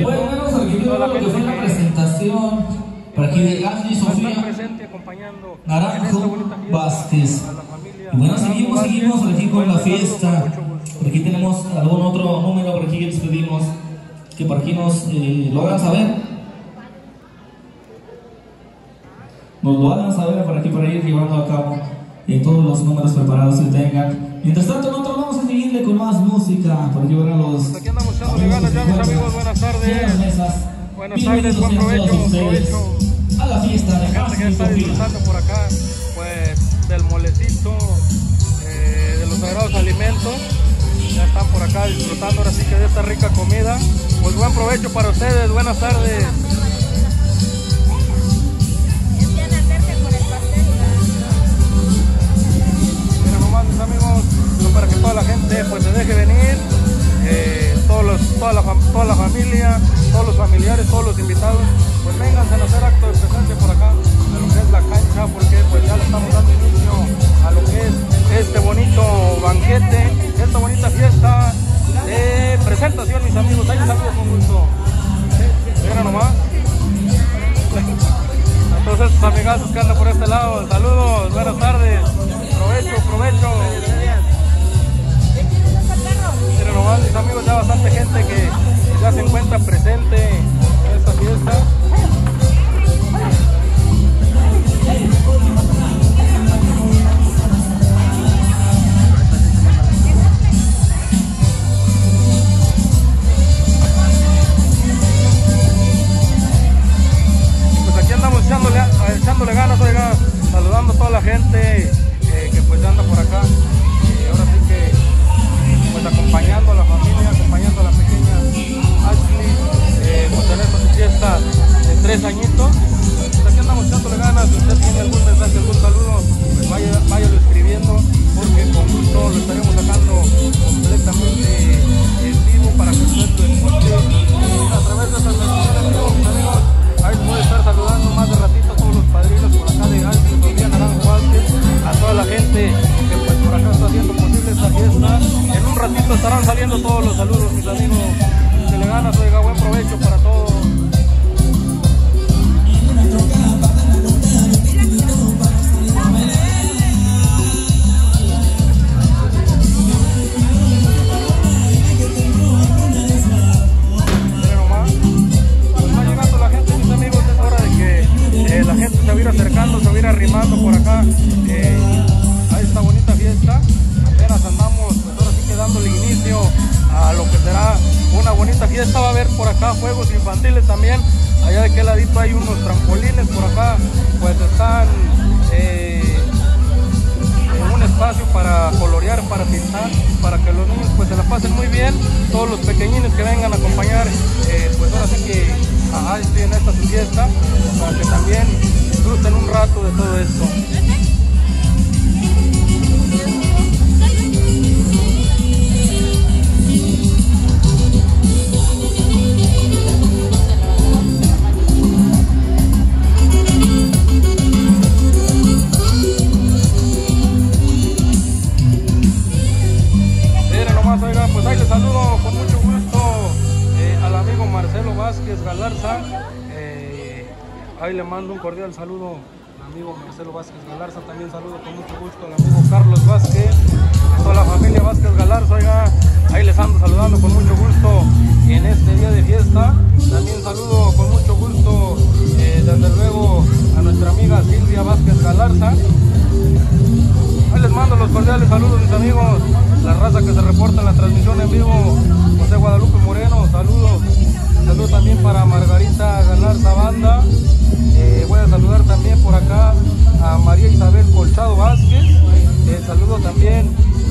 Bueno, lo que fue la presentación para que de Ashley Sofía Naranjo Vázquez. Y bueno, seguimos, seguimos por aquí con la fiesta. Por aquí tenemos algún otro número, por aquí que les pedimos que por aquí nos eh, lo hagan saber. Nos lo hagan saber por aquí para ir llevando a cabo todos los números preparados que tengan. Mientras tanto, nosotros vamos a con más música, porque bueno, los... Aquí andamos ya amigos, amigos, buenas tardes. Buenas tardes, buen provecho. A la fiesta de la gente que está disfrutando por acá, pues, del molecito, eh, de los sagrados alimentos. Ya están por acá disfrutando ahora sí que de esta rica comida. Pues buen provecho para ustedes, buenas tardes. para que toda la gente pues se deje venir, eh, todos los, toda, la, toda la familia, todos los familiares, todos los invitados, pues vengan a hacer acto de presencia por acá, de lo que es la cancha, porque pues ya le estamos dando inicio a lo que es este bonito banquete, esta bonita fiesta de presentación, mis amigos, ahí les con gusto. Mira nomás. A todos estos amigazos que andan por este lado, saludos, buenas tardes, provecho, provecho amigos, ya bastante gente que ya se encuentra presente en esta fiesta. Pues aquí andamos echándole, echándole ganas, oiga, saludando a toda la gente eh, que pues anda por acá acompañando a la familia, acompañando a la pequeña Ashley, eh, en esta su fiesta de tres añitos. Pues aquí andamos echándole ganas, si usted tiene algún mensaje, algún saludo, pues vaya, váyalo escribiendo, porque con gusto lo estaremos sacando completamente en vivo para que usted lo escuche a través de estas mis amigos. Ahí puede estar saludando más de ratito a los padrinos por acá de Alce, Sofía Naranjo Vázquez, a toda la gente que pues por acá está haciendo posible esta fiesta. En un ratito estarán saliendo todos los saludos, mis amigos. Que le ganas, oiga, buen provecho para todos. Eh, la gente se va a ir acercando, se va a ir arrimando por acá eh, a esta bonita fiesta. Apenas andamos, pues ahora sí que dándole inicio a lo que será una bonita fiesta. Va a haber por acá juegos infantiles también. Allá de aquel ladito hay unos trampolines por acá, pues están eh, en un espacio para colorear, para pintar, para que los niños pues se la pasen muy bien, todos los pequeñines que vengan a acompañar, pues ahora sí que a Ashley en esta su fiesta, para que también disfruten un rato de todo esto. Le mando un cordial saludo al amigo Marcelo Vázquez Galarza. También saludo con mucho gusto al amigo Carlos Vázquez, a toda la familia Vázquez Galarza. Oiga, ahí les ando saludando con mucho gusto en este día de fiesta. También saludo con mucho gusto, eh, desde luego, a nuestra amiga Silvia Vázquez Galarza. Ahí les mando los cordiales saludos, mis amigos. La raza que se reporta en la transmisión en vivo. José Guadalupe Moreno, saludos. Saludos también para Margarita Galarza Banda. Voy a saludar también por acá a María Isabel Colchado Vázquez. Eh, saludo también,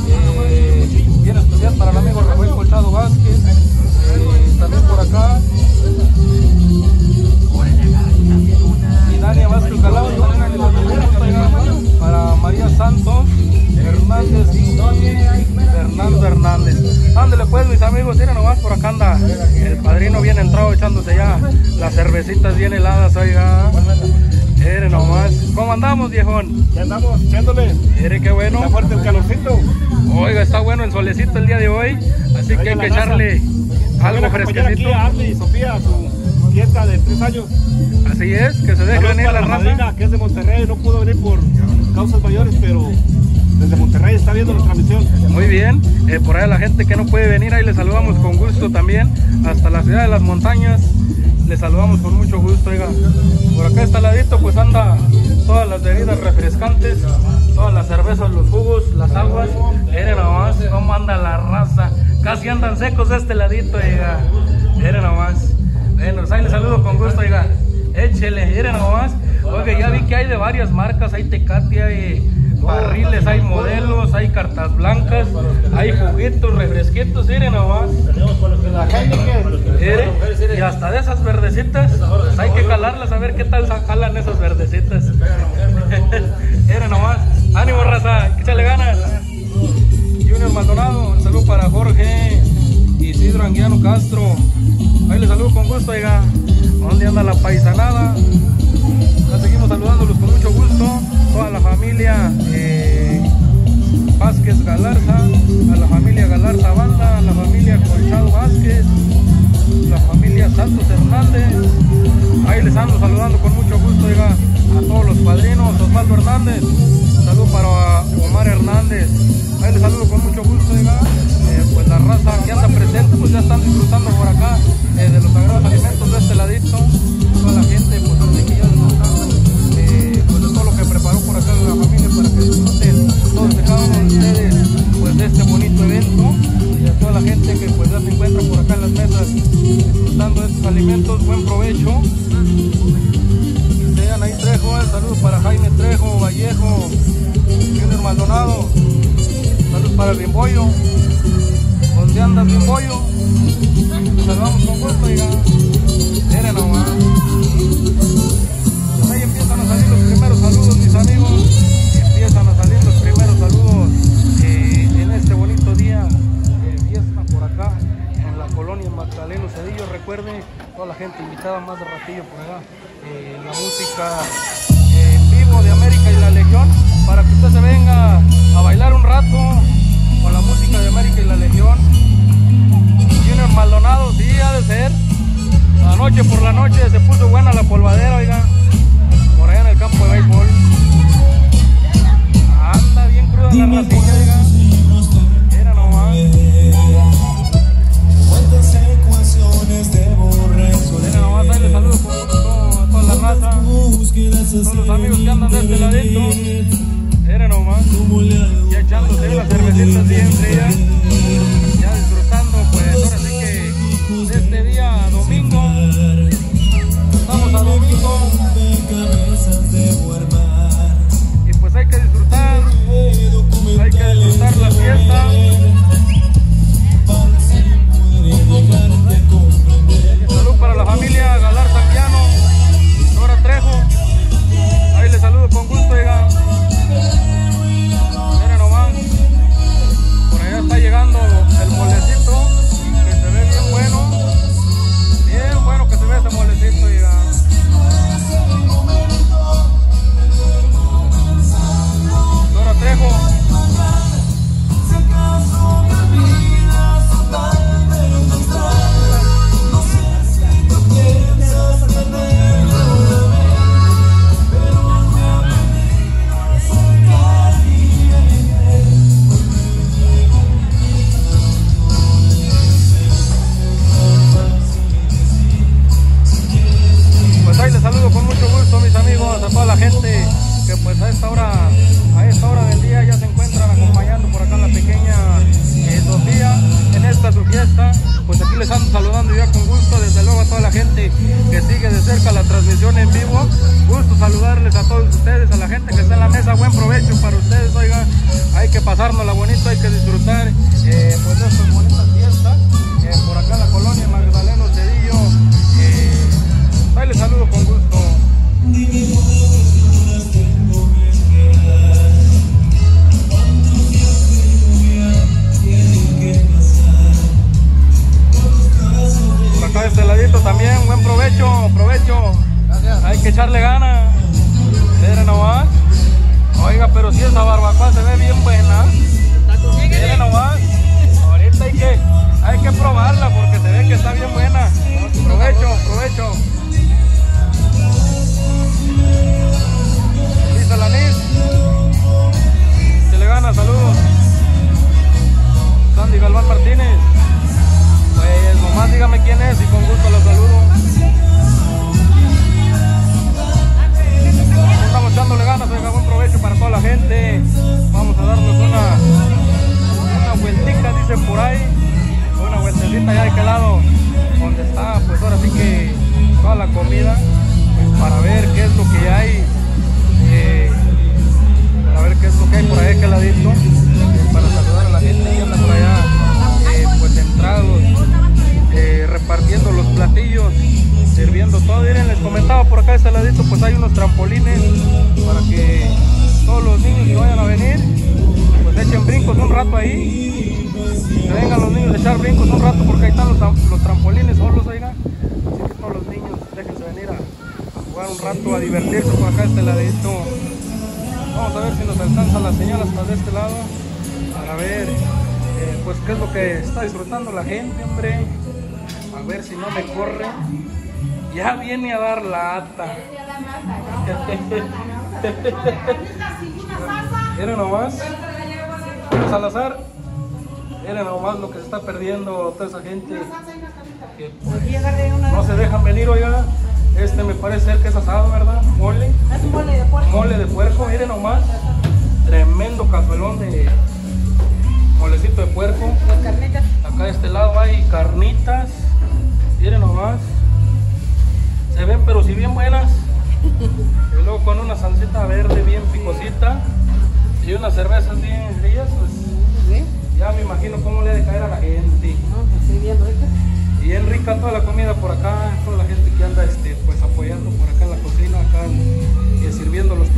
eh, bien especial para el amigo Rafael Colchado Vázquez. Eh, también por acá. Y Dania Vázquez oiga, para María Santos Hernández Fernando Hernández. Ándale pues mis amigos, miren nomás por acá anda el padrino bien entrado echándose ya las cervecitas bien heladas, oiga. Miren nomás, ¿cómo andamos viejón? Ya andamos echándole. Mire qué bueno. Está fuerte el calorcito. Oiga, está bueno el solecito el día de hoy, así que hay que echarle algo acompañar aquí fresquecito. a Arly y Sofía a su fiesta de tres años. Así es, que se dejen Saludos ir para la la raza. madrina, que es de Monterrey, no pudo venir por causas mayores, pero desde Monterrey está viendo la transmisión. Muy bien, eh, por ahí la gente que no puede venir, ahí les saludamos con gusto también, hasta la ciudad de las montañas, les saludamos con mucho gusto, oiga. Por acá está ladito, pues anda todas las bebidas refrescantes, todas las cervezas, los jugos, las aguas, miren nomás cómo anda la raza, casi andan secos de este ladito, oiga, miren nomás. Bueno, pues ahí les saludo con gusto, oiga, échele, miren nomás, oiga, ya vi que hay de varias marcas, hay Tecate, hay barriles, hay modelos, hay cartas blancas, hay juguitos, refresquitos, miren nomás. Mire, y hasta de esas verdecitas, pues hay que calarlas a ver qué tal jalan esas verdecitas. Miren nomás, ánimo raza, échale ganas. Junior Maldonado, un saludo para Jorge Isidro Anguiano Castro. Ahí les saludo con gusto, oiga. ¿Dónde anda la paisanada? Ya seguimos saludándolos con mucho gusto. Toda la familia eh, Vázquez Galarza, a la familia Galarza Banda, a la familia Colchado Vázquez, la familia Santos Hernández. Ahí les ando saludando con mucho gusto, oiga. a todos los padrinos, Osvaldo Hernández, saludo para Omar Hernández, ahí les saludo con mucho gusto, oiga. Eh, pues la raza que anda presente, pues ya están disfrutando por acá eh, de los sagrados alimentos de este ladito, toda la gente, pues así que por acá la familia para que disfruten todos de cada de ustedes pues de este bonito evento y a toda la gente que pues ya se encuentra por acá en las mesas disfrutando de estos alimentos, buen provecho. Sean ahí Trejo, el para Jaime Trejo, Vallejo, Junior Maldonado, saludos para el Bimboyo, ¿dónde andas Bimboyo? Te saludamos con gusto, oiga, miren nomás. Saludos, mis amigos. Empiezan a salir los primeros saludos eh, en este bonito día de fiesta por acá, en la colonia Magdaleno Cedillo. Recuerden, toda la gente invitada más de ratillo por acá. eh, la música eh, en vivo de América y la Legión, para que usted se venga a bailar un rato con la música de América y la Legión. Junior Maldonado, sí, ha de ser. La noche por la noche se puso buena la polvadera, oiga. En de béisbol. Anda bien cruda la racilla. Mira nomás. ¿Cuántas ecuaciones debo resolver? Mira nomás, ahí les saludo con a toda la raza. Todos los amigos que andan de este ladito. Mira nomás. Ya echándose unas cervecitas bien frías. Ya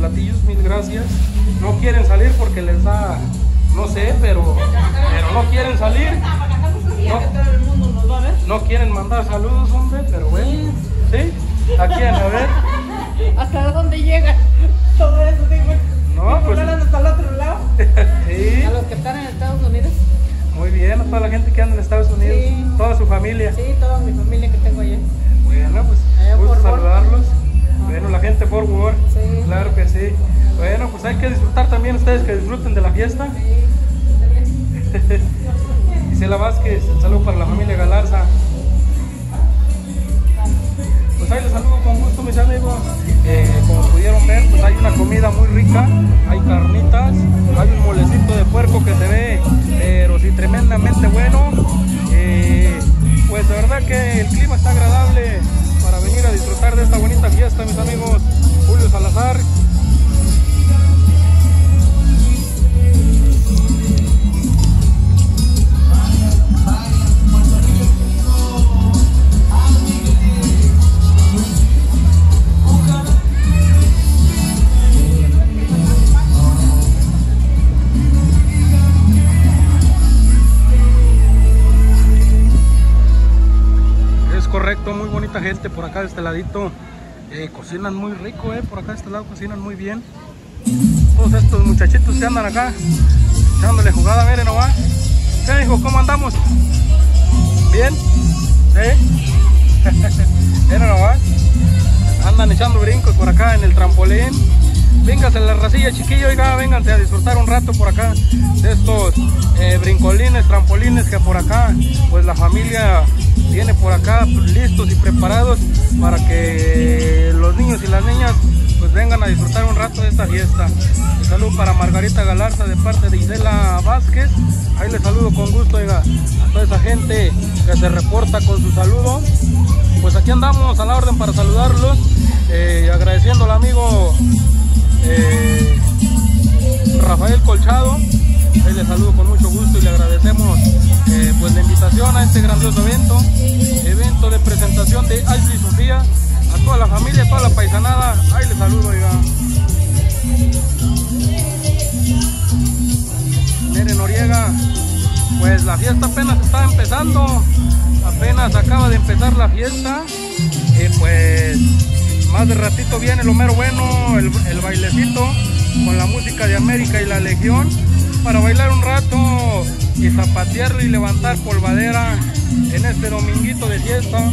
platillos, mil gracias. No quieren salir porque les da, no sé, pero, pero no quieren salir. No, quieren mandar saludos, hombre, pero bueno, ¿sí? ¿A quién? A ver. ¿Hasta dónde llega? Todo eso, digo. No, pues- hasta el otro lado. Sí, A los que están en Estados Unidos. muy bien, a toda la gente que anda en Estados Unidos, Sí. toda su familia. Sí, toda mi familia que tengo allá. Bueno, pues gusto saludarlos. Bueno, la gente por Worth. Sí. Claro que sí. Bueno, pues hay que disfrutar también ustedes que disfruten de la fiesta. Gisela Vázquez, saludo para la familia Galarza. Pues ahí les saludo con gusto mis amigos. Eh, como pudieron ver, pues hay una comida muy rica, hay carnitas, hay un molecito de puerco que se ve, pero sí tremendamente bueno. Eh, pues de verdad que el clima está agradable venir a disfrutar de esta bonita fiesta, mis amigos. Julio Salazar, Muy bonita gente por acá de este ladito. Eh, cocinan muy rico, eh, por acá de este lado cocinan muy bien. Todos estos muchachitos que andan acá, echándole jugada, miren nomás. ¿Qué dijo? ¿Cómo andamos? ¿Bien? Miren nomás. Andan echando brincos por acá en el trampolín. Vénganse a la racilla, chiquillo, oiga, vénganse a disfrutar un rato por acá de estos eh, brincolines, trampolines que por acá, pues la familia tiene por acá listos y preparados para que los niños y las niñas pues vengan a disfrutar un rato de esta fiesta. Un saludo para Margarita Galarza de parte de Isela Vázquez. Ahí les saludo con gusto, oiga, a toda esa gente que se reporta con su saludo. Pues aquí andamos a la orden para saludarlos, eh, agradeciendo al amigo eh, Rafael Colchado. Ahí le saludo con mucho gusto y le agradecemos eh, pues la invitación a este grandioso evento, evento de presentación de Ashley Sofía, a toda la familia, a toda la paisanada. Ahí le saludo, oiga. Nere Noriega, pues la fiesta apenas está empezando, apenas acaba de empezar la fiesta y pues más de ratito viene lo mero bueno, el, el bailecito con la música de América y la Legión para bailar un rato y zapatear y levantar polvadera en este dominguito de fiesta.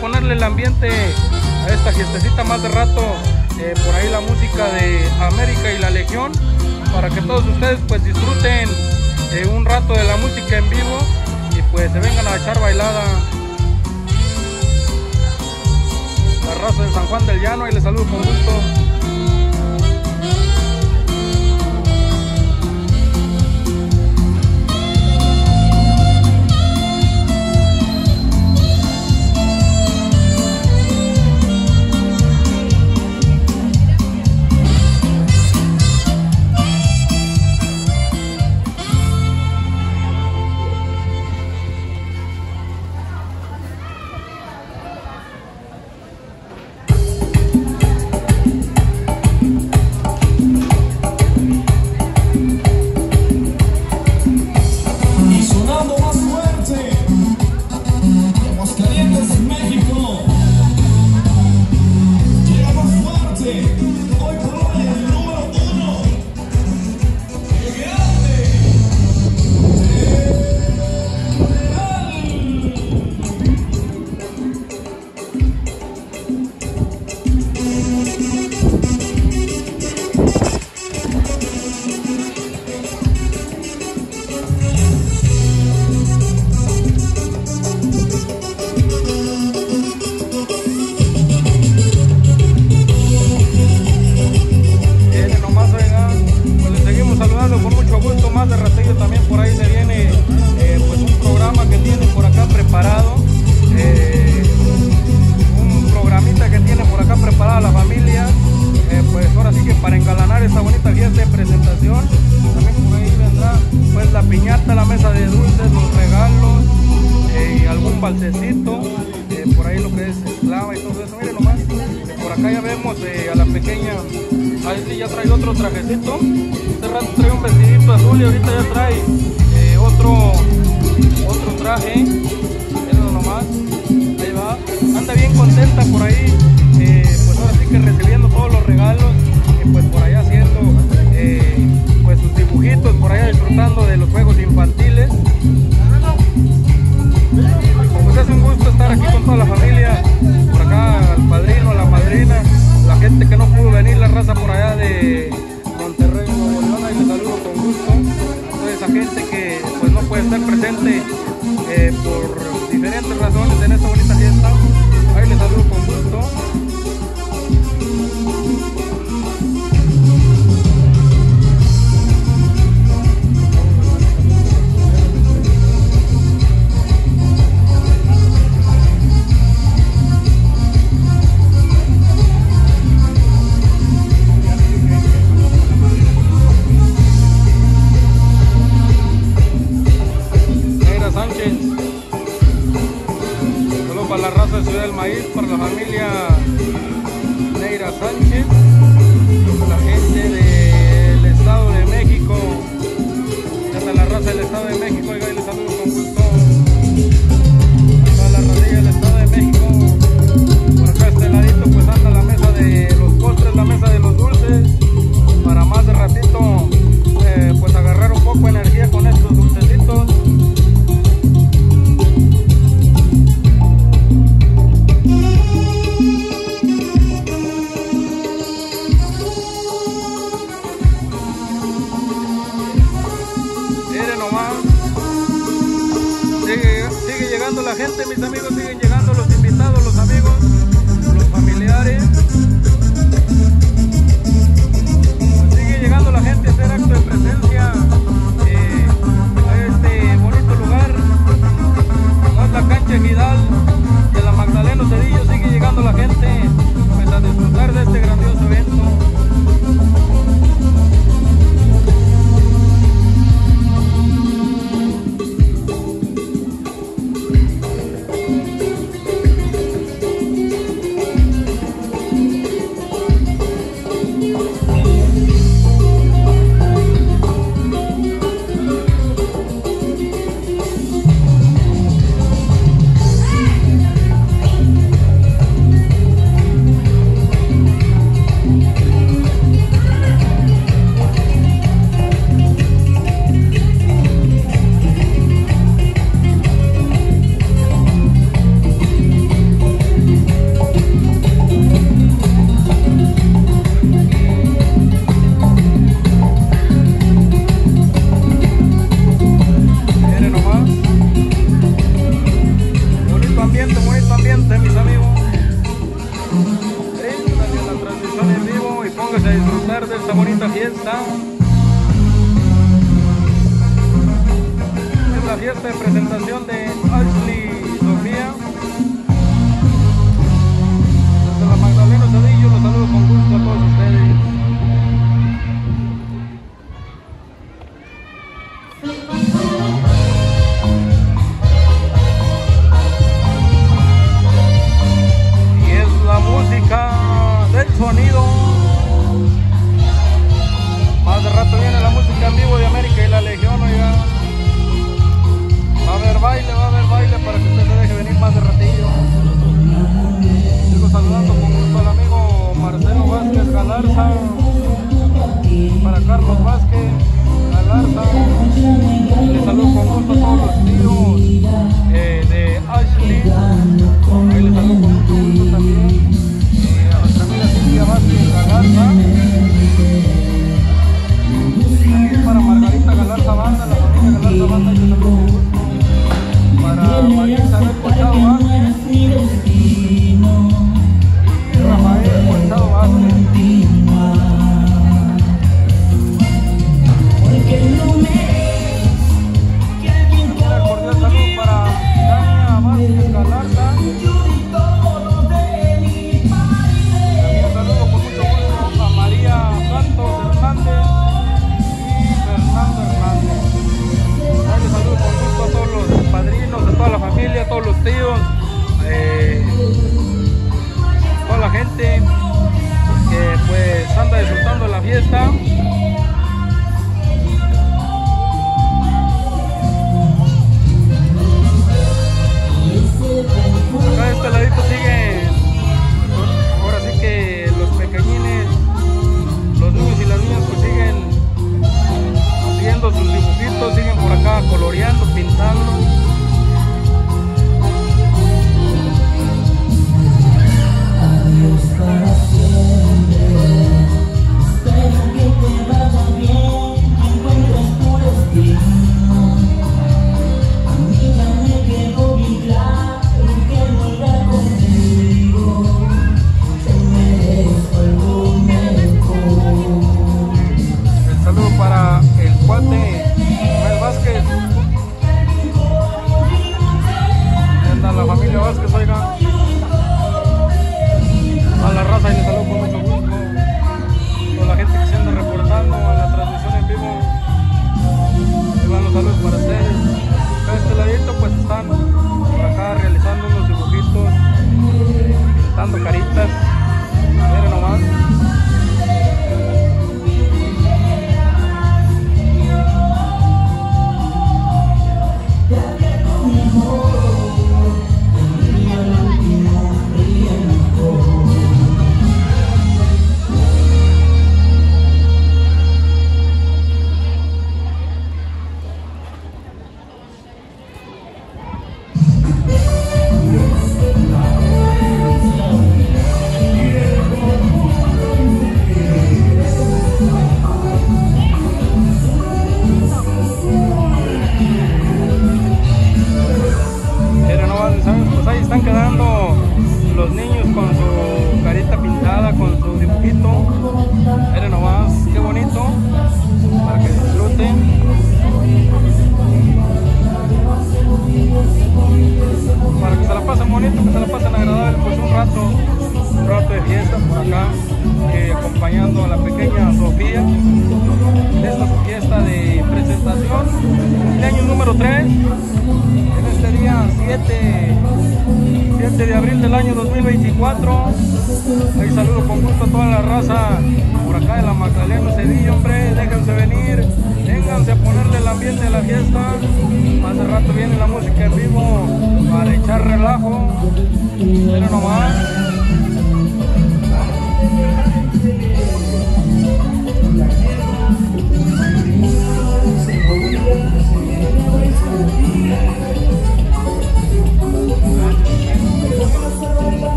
ponerle el ambiente a esta fiestecita más de rato. Eh, por ahí la música de América y la Legión. Para que todos ustedes pues disfruten eh, un rato de la música en vivo. Y pues se vengan a echar bailada. La raza de San Juan del Llano y les saludo con gusto.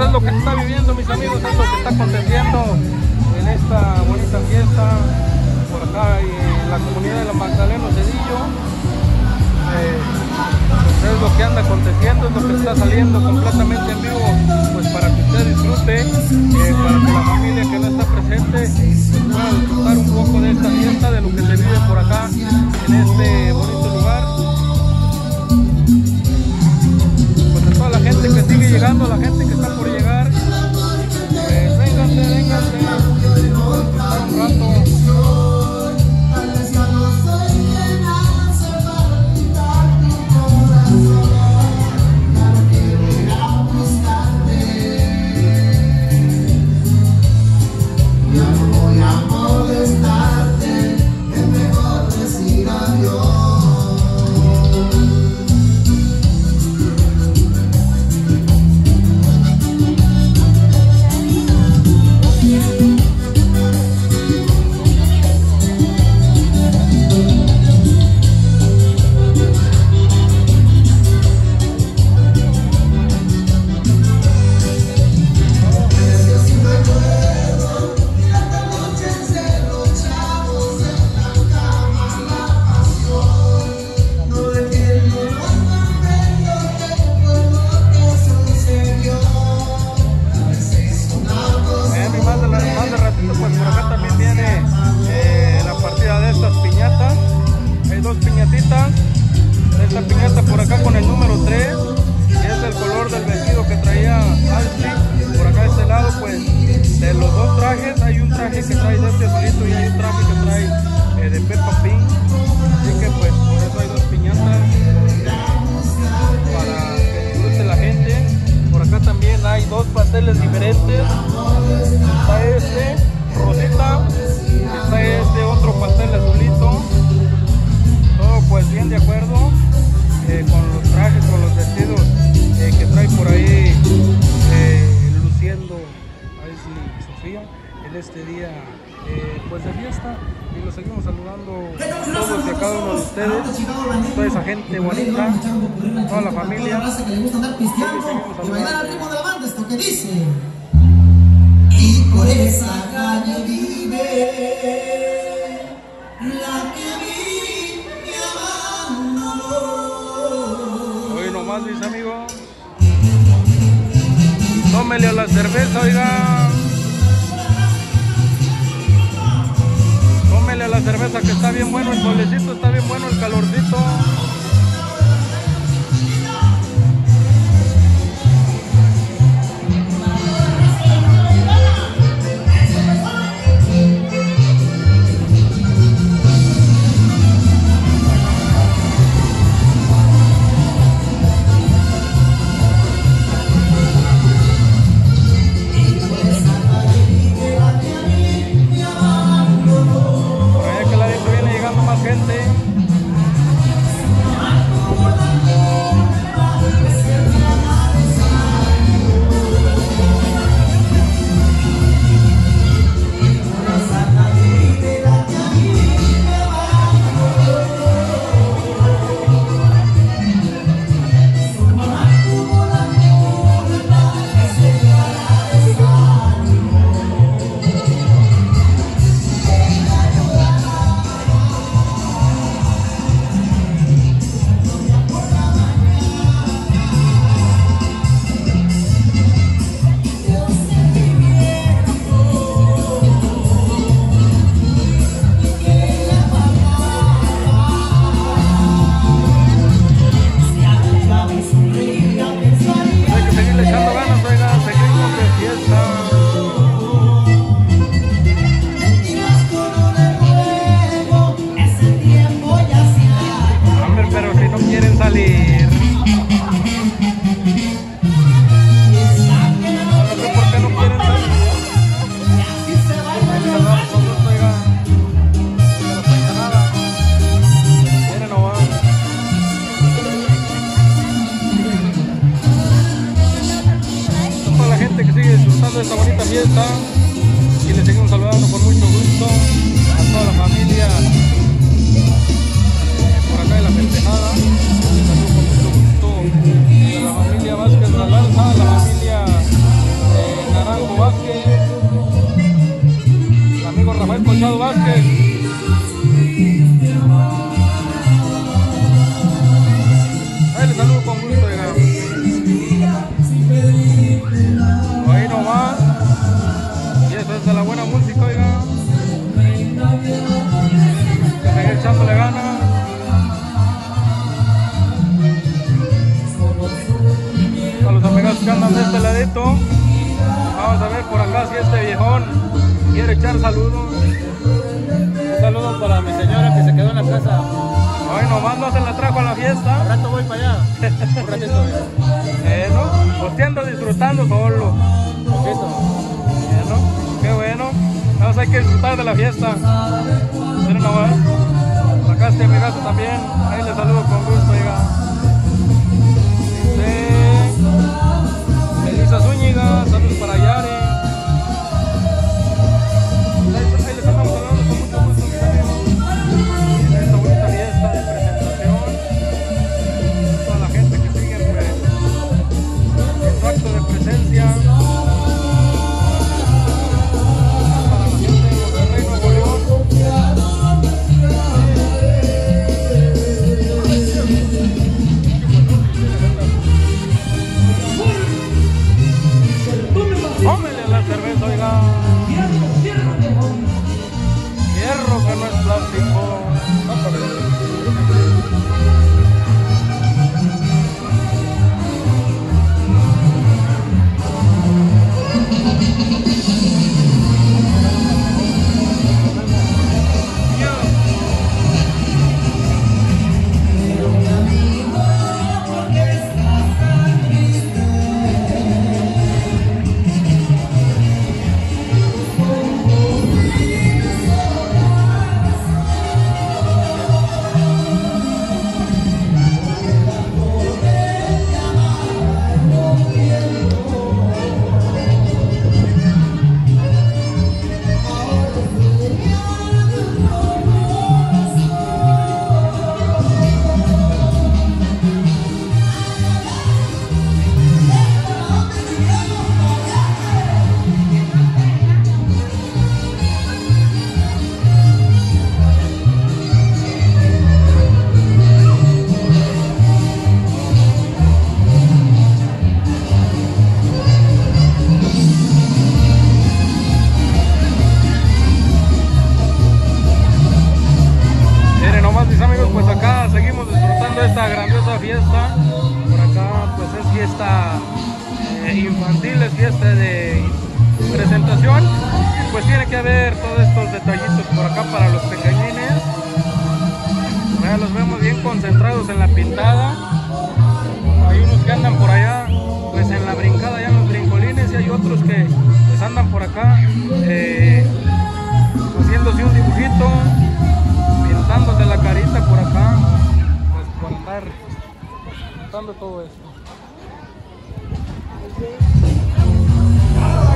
eso es lo que está viviendo mis amigos, es lo que está aconteciendo en esta bonita fiesta por acá en la comunidad de la Magdalena Cedillo. Eh, es lo que anda aconteciendo, es lo que está saliendo completamente en vivo, pues para que usted disfrute, eh, para que la familia que no está presente pueda disfrutar un poco de esta fiesta, de lo que se vive por acá en este bonito lugar. gente que sigue llegando, la gente que está por llegar. fiesta de presentación, pues tiene que haber todos estos detallitos por acá para los pequeñines. Ya los vemos bien concentrados en la pintada. Hay unos que andan por allá, pues en la brincada, ya en los brincolines, y hay otros que pues, andan por acá eh, haciéndose un dibujito, pintándose la carita por acá, pues por andar pintando todo esto. Oh.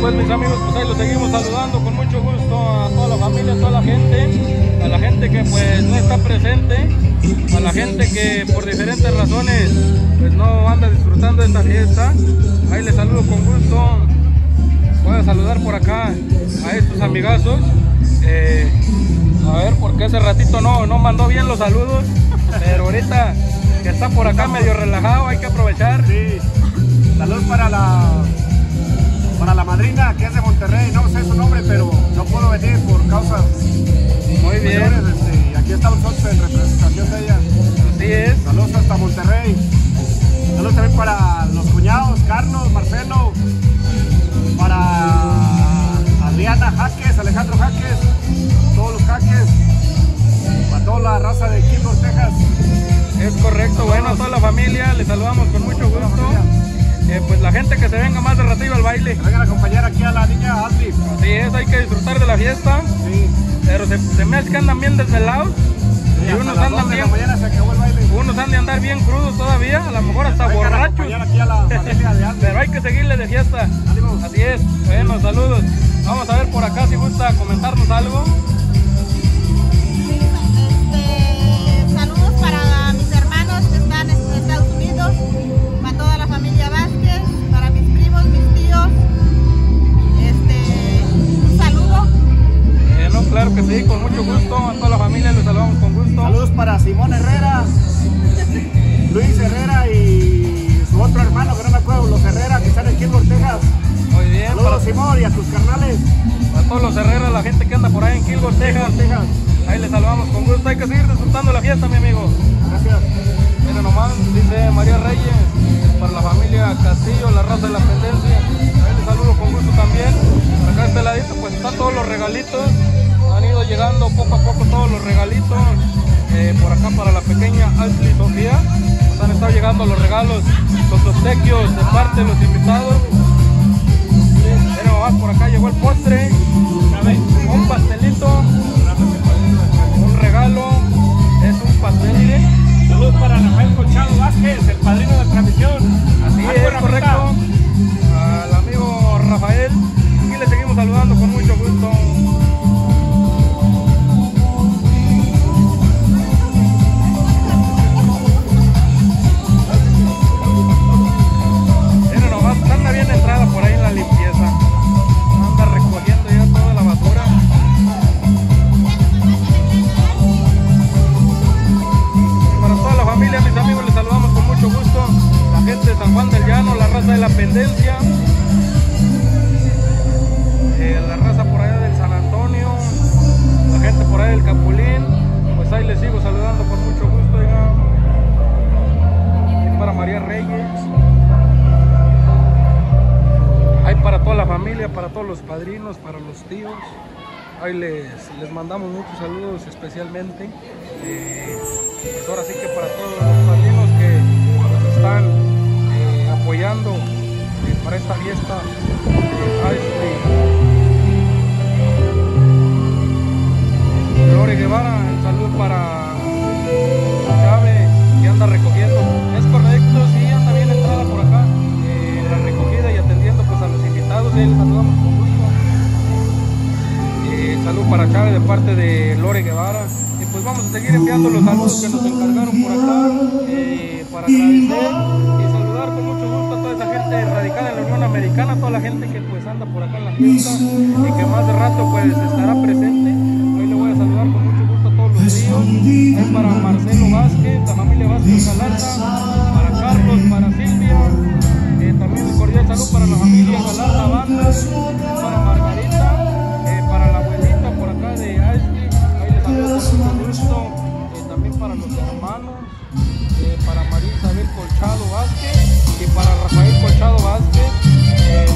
Pues mis amigos, pues ahí los seguimos saludando con mucho gusto a toda la familia, a toda la gente, a la gente que pues no está presente, a la gente que por diferentes razones pues no anda disfrutando de esta fiesta. Ahí les saludo con gusto. Voy a saludar por acá a estos amigazos. Eh, a ver, porque hace ratito no, no mandó bien los saludos, pero ahorita que está por acá medio relajado hay que aprovechar. Sí. Saludos para la para la madrina que es de Monterrey, no sé su nombre, pero no puedo venir por causas Muy bien. este, y aquí estamos nosotros en representación de ella. Así es. Saludos hasta Monterrey. Saludos también para los cuñados, Carlos, Marcelo, para Adriana Jaques, Alejandro Jaques, todos los Jaques, para toda la raza de Kilgore, Texas. Es correcto, bueno, a toda la familia, les saludamos con mucho gusto. Eh, pues la gente que se venga más de ratillo al baile. Vengan a acompañar aquí a la niña Ashley. Así es, hay que disfrutar de la fiesta, Sí. pero se, se me hace que andan bien desvelados Sí, y unos andan 12 de bien, unos han de andar bien crudos todavía, a lo mejor hasta borrachos, acompañar aquí a la familia de Ashley. pero hay que seguirle de fiesta. Ánimo. Así es, bueno, saludos. Vamos a ver por acá si gusta comentarnos algo. Claro que sí, con mucho gusto, a toda la familia les saludamos con gusto. Saludos para Simón Herrera, Luis Herrera y su otro hermano que no me acuerdo, los Herrera que están en Kilgore, Texas. Muy bien, para, Saludos Simón y a tus carnales. para todos los herreros, la gente que anda por ahí en Kilgore, Texas. Texas. Ahí les saludamos con gusto, hay que seguir disfrutando la fiesta, mi amigo. Gracias. Mira nomás, dice María Reyes, para la familia Castillo, la raza de la pendencia. Ahí les saludo con gusto también. Acá a este ladito, pues están todos los regalitos. Ido llegando poco a poco todos los regalitos. Eh, por acá para la pequeña Ashley Sofía. Pues han estado llegando los regalos, los obsequios de parte de los invitados. Mira nomás, por acá llegó el postre. Un pastelito. Un regalo. Es un pastel, miren. Saludos para Rafael Colchado Vázquez, el padrino de transmisión. Así es, correcto. Al amigo Rafael. Aquí le seguimos saludando con mucho gusto. Anda bien entrada por ahí en la limpieza. Anda recogiendo ya toda la basura. Para toda la familia, mis amigos, les saludamos con mucho gusto. La gente de San Juan del Llano, la raza de la Pendencia, eh, la raza por allá del San Antonio, la gente por allá del Capulín. Pues ahí les sigo saludando con mucho gusto. Y para María Reyes. Para toda la familia, para todos los padrinos, para los tíos. Ahí les, les mandamos muchos saludos especialmente. Eh, pues ahora sí que para todos los padrinos que nos están eh, apoyando eh, para esta esta fiesta de Ice Cream. Lore Guevara, el saludo para saludamos con gusto. Eh, salud para Chávez de parte de Lore Guevara. Y pues vamos a seguir enviando los saludos que nos encargaron por acá eh, para agradecer y saludar con mucho gusto a toda esa gente radicada en la Unión Americana, toda la gente que pues anda por acá en la fiesta y que más de rato pues estará presente. Hoy le voy a saludar con mucho gusto a todos los tíos. Para Marcelo Vázquez, la familia Vázquez Galarza, para Carlos, para Silvia. Cordial saludo para la familia Galarza Banda, para Margarita, eh, para la abuelita por acá de Ashley. Ahí les saludo con gusto. Eh, también para los hermanos, eh, para María Isabel Colchado Vázquez y para Rafael Colchado Vázquez.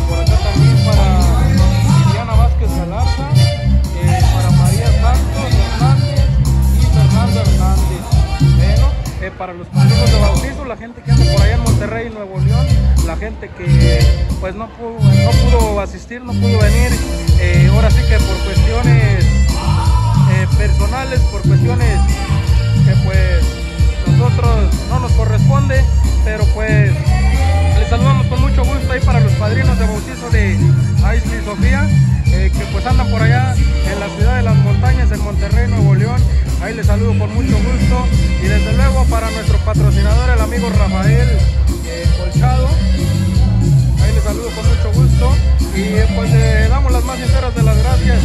Por acá también para Liliana Vázquez Galarza, para María Santos Hernández y Fernando Hernández. Bueno, para los padrinos de la gente que anda por allá en Monterrey, Nuevo León, la gente que pues no pudo, no pudo asistir, no pudo venir, eh, ahora sí que por cuestiones eh, personales, por cuestiones que pues nosotros no nos corresponde, pero pues les saludamos con mucho gusto ahí para los padrinos de bautizo de Aisley Sofía, eh, que pues andan por allá en la ciudad de las montañas, en Monterrey, Nuevo León. Ahí les saludo con mucho gusto. Y desde luego para nuestro patrocinador, el amigo Rafael eh, Colchado. Ahí les saludo con mucho gusto. Y eh, pues le damos las más sinceras de las gracias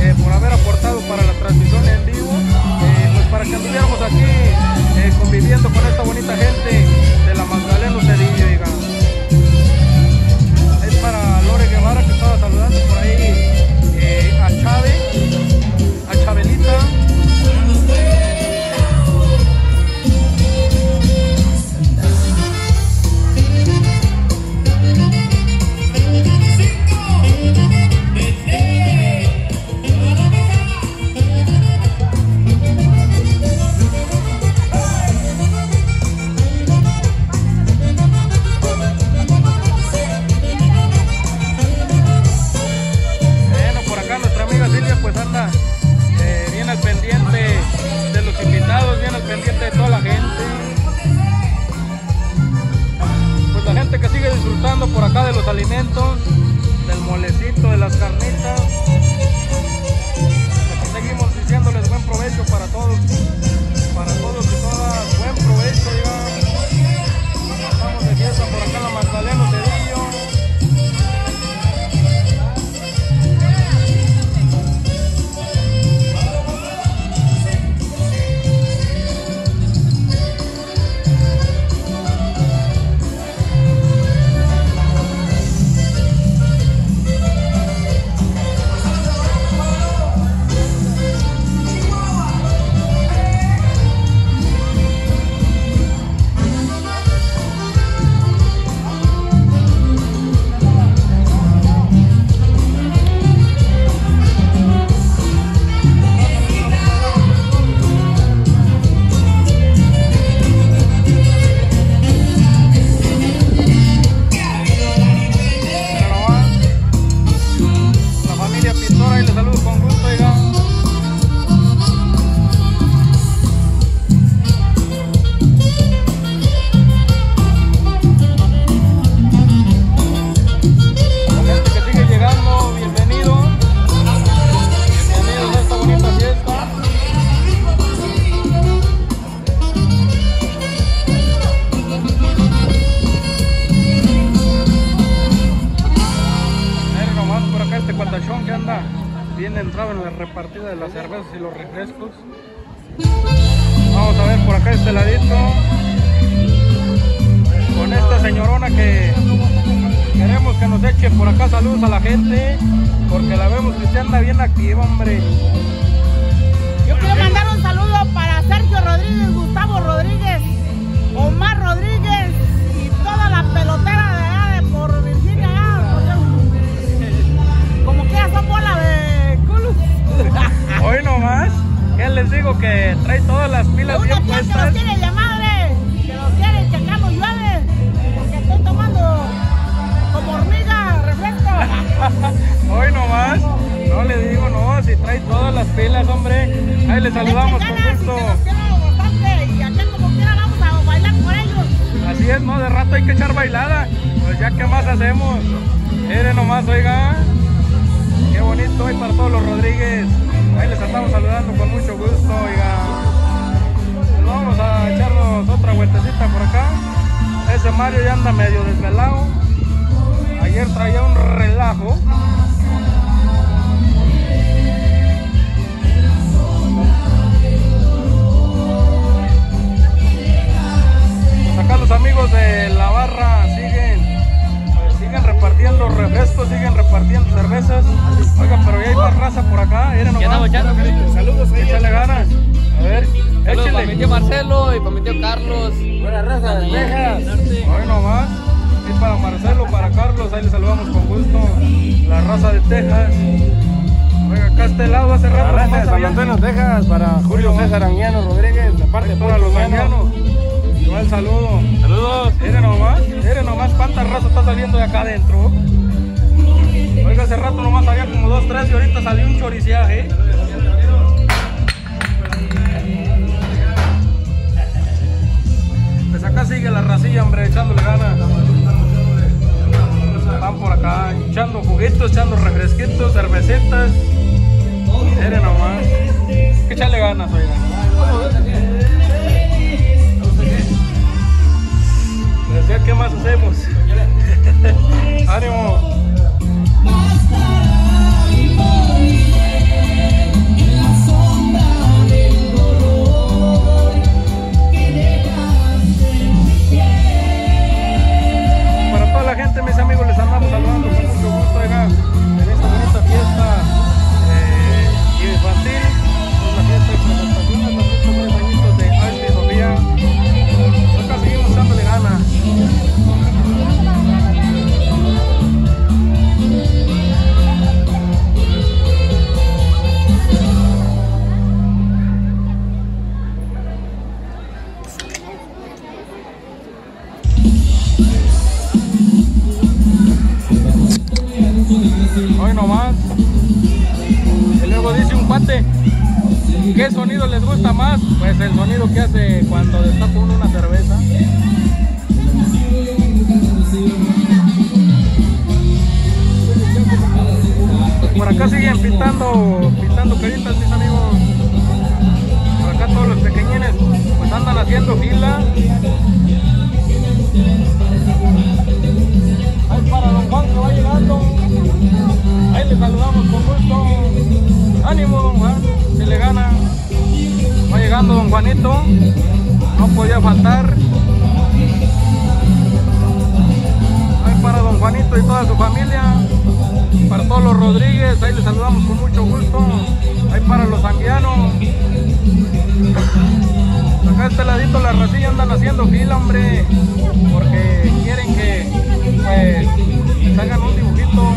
eh, por haber aportado para la transmisión en vivo. pues para que estuviéramos aquí conviviendo con esta bonita gente de la Magdalena Cedillo, diga. Guevara que estaba saludando por ahí eh, a Chávez, a Chabelita. Disfrutando por acá de los alimentos, del molecito, de las carnitas. Seguimos diciéndoles buen provecho para todos, para todos y todas, buen provecho, digamos. Que se anda bien activa, hombre. Yo quiero mandar un saludo para Sergio Rodríguez, Gustavo Rodríguez, Omar Rodríguez y toda la pelotera de allá de por Virginia. allá, porque como que ya son bola de culos. Hoy nomás, ¿qué les digo? Que trae todas las pilas bien puestas. que los que Hoy nomás. No le digo, no, si trae todas las pilas, hombre. Ahí le saludamos con gusto. Así es, ¿no? De rato hay que echar bailada. Pues ya, ¿qué más hacemos? Miren nomás, oiga. Qué bonito hoy para todos los Rodríguez. Ahí les estamos saludando con mucho gusto, oiga. Pues vamos a echarnos otra vueltecita por acá. Ese Mario ya anda medio desvelado. Ayer traía un relajo. Pues acá los amigos de la barra siguen, pues siguen repartiendo refrescos, siguen repartiendo cervezas. Oiga, pero ya hay más raza por acá, miren nomás. Saludos ahí. Échale ganas. A ver, Saludos para mi échale. tío Marcelo y para mi tío Carlos. Buena raza. Hoy nomás. Para Marcelo, para Carlos, ahí les saludamos con gusto. La raza de Texas. Oiga, acá a este lado hace rato. La raza de San Antonio, Texas, para Julio César Anguiano Rodríguez, de parte de Para todos los mañanos. Igual saludo. Saludos. Miren nomás, miren nomás cuánta raza está saliendo de acá adentro. Oiga, hace rato nomás había como dos, tres y ahorita salió un choriciaje. Pues acá sigue la racilla, hombre, echándole ganas. Por acá echando juguitos, echando refresquitos, cervecitas. Miren nomás. Que echarle ganas, oiga. Decía, ¿qué más hacemos? ¡Ánimo! Para toda la gente, mis amigos, les Hoy nomás. Y luego dice un cuate, ¿qué sonido les gusta más? Pues el sonido que hace cuando destapa uno una cerveza. Por acá siguen pintando, pintando caritas mis amigos. Por acá todos los pequeñines pues andan haciendo fila. Ahí para don Juan va llegando. Ánimo, se le gana. Va llegando don Juanito. No podía faltar. Ahí para don Juanito y toda su familia. Para todos los Rodríguez, ahí les saludamos con mucho gusto. Ahí para los anguianos. Acá a este ladito la racilla andan haciendo fila, hombre. Porque quieren que pues les hagan un dibujito.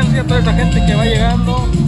Toda esa gente que va llegando.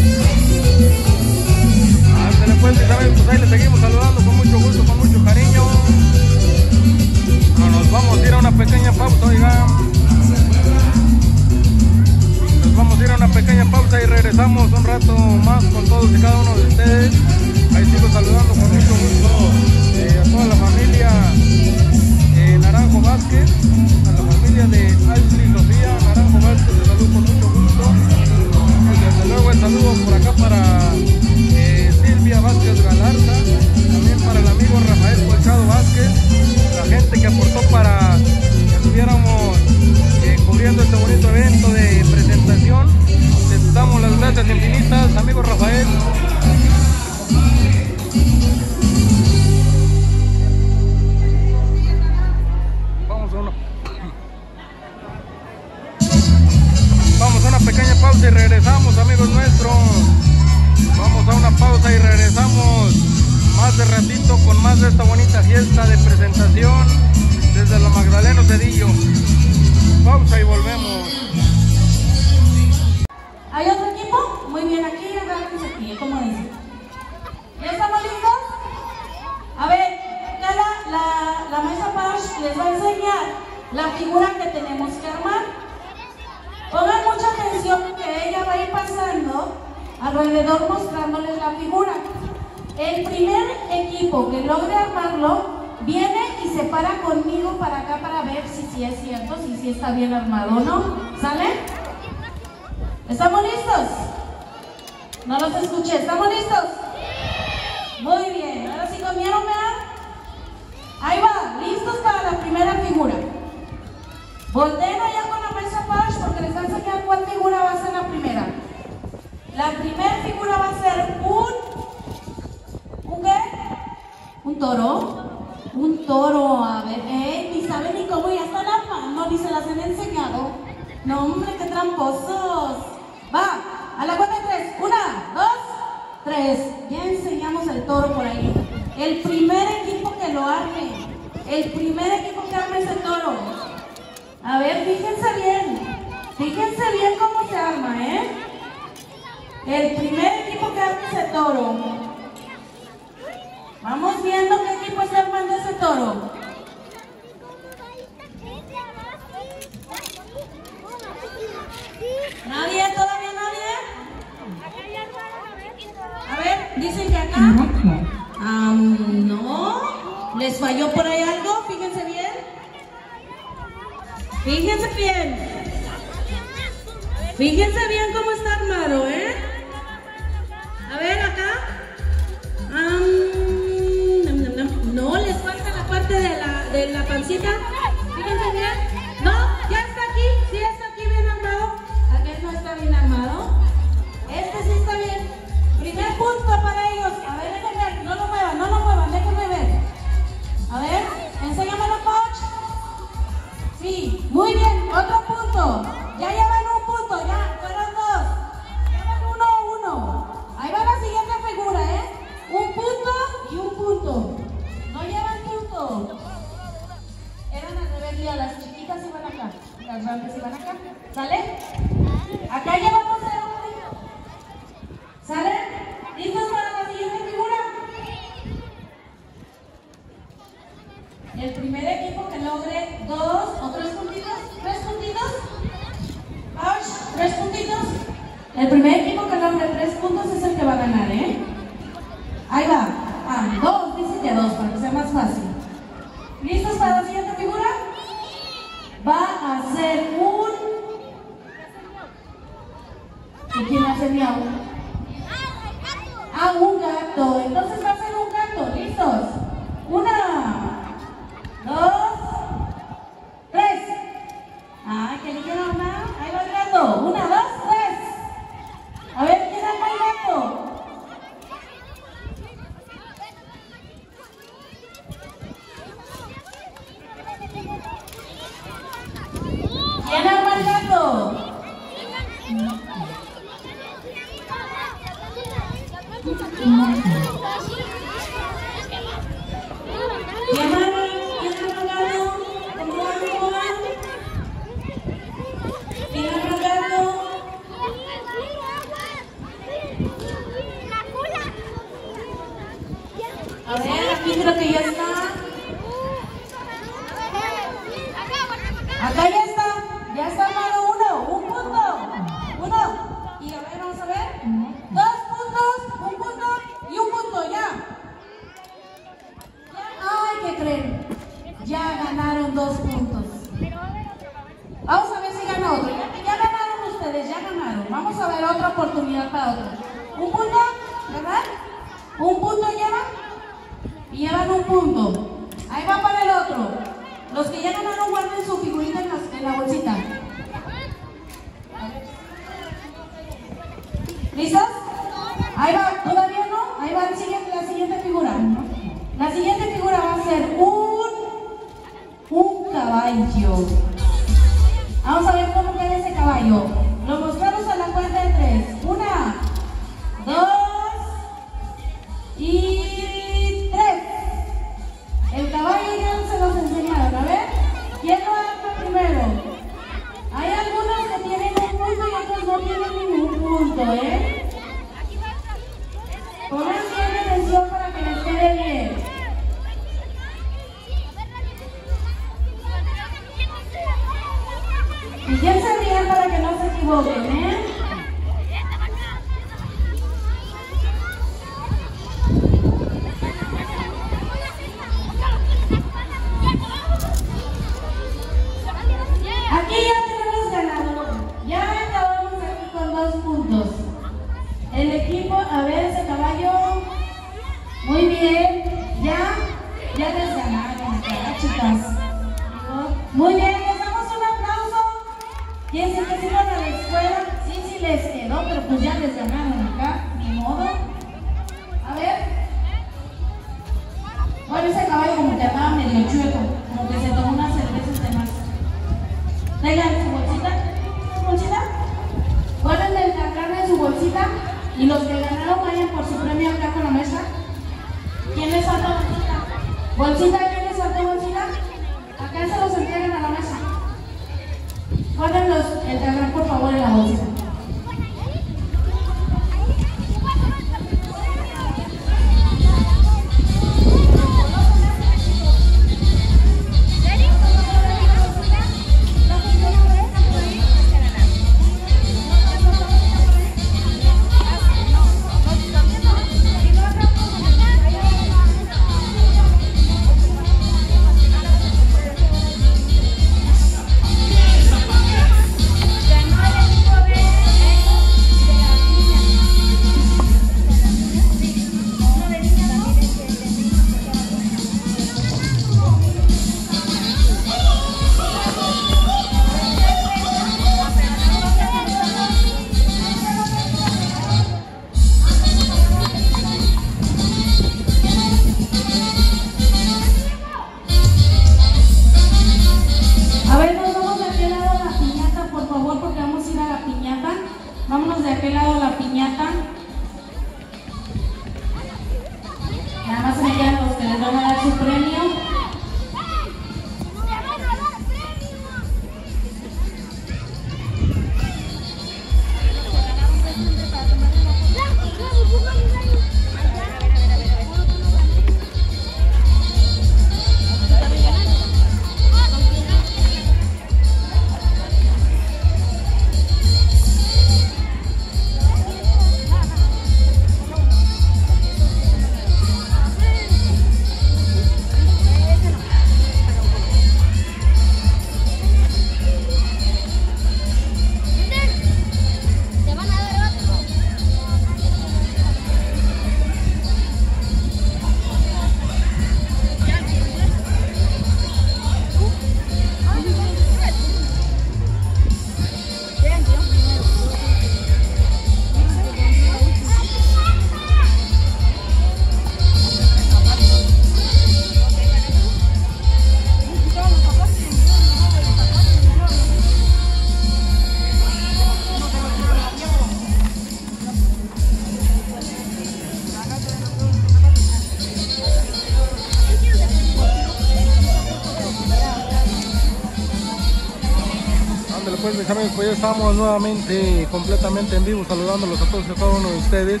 estamos nuevamente completamente en vivo saludándolos a todos y a cada uno de ustedes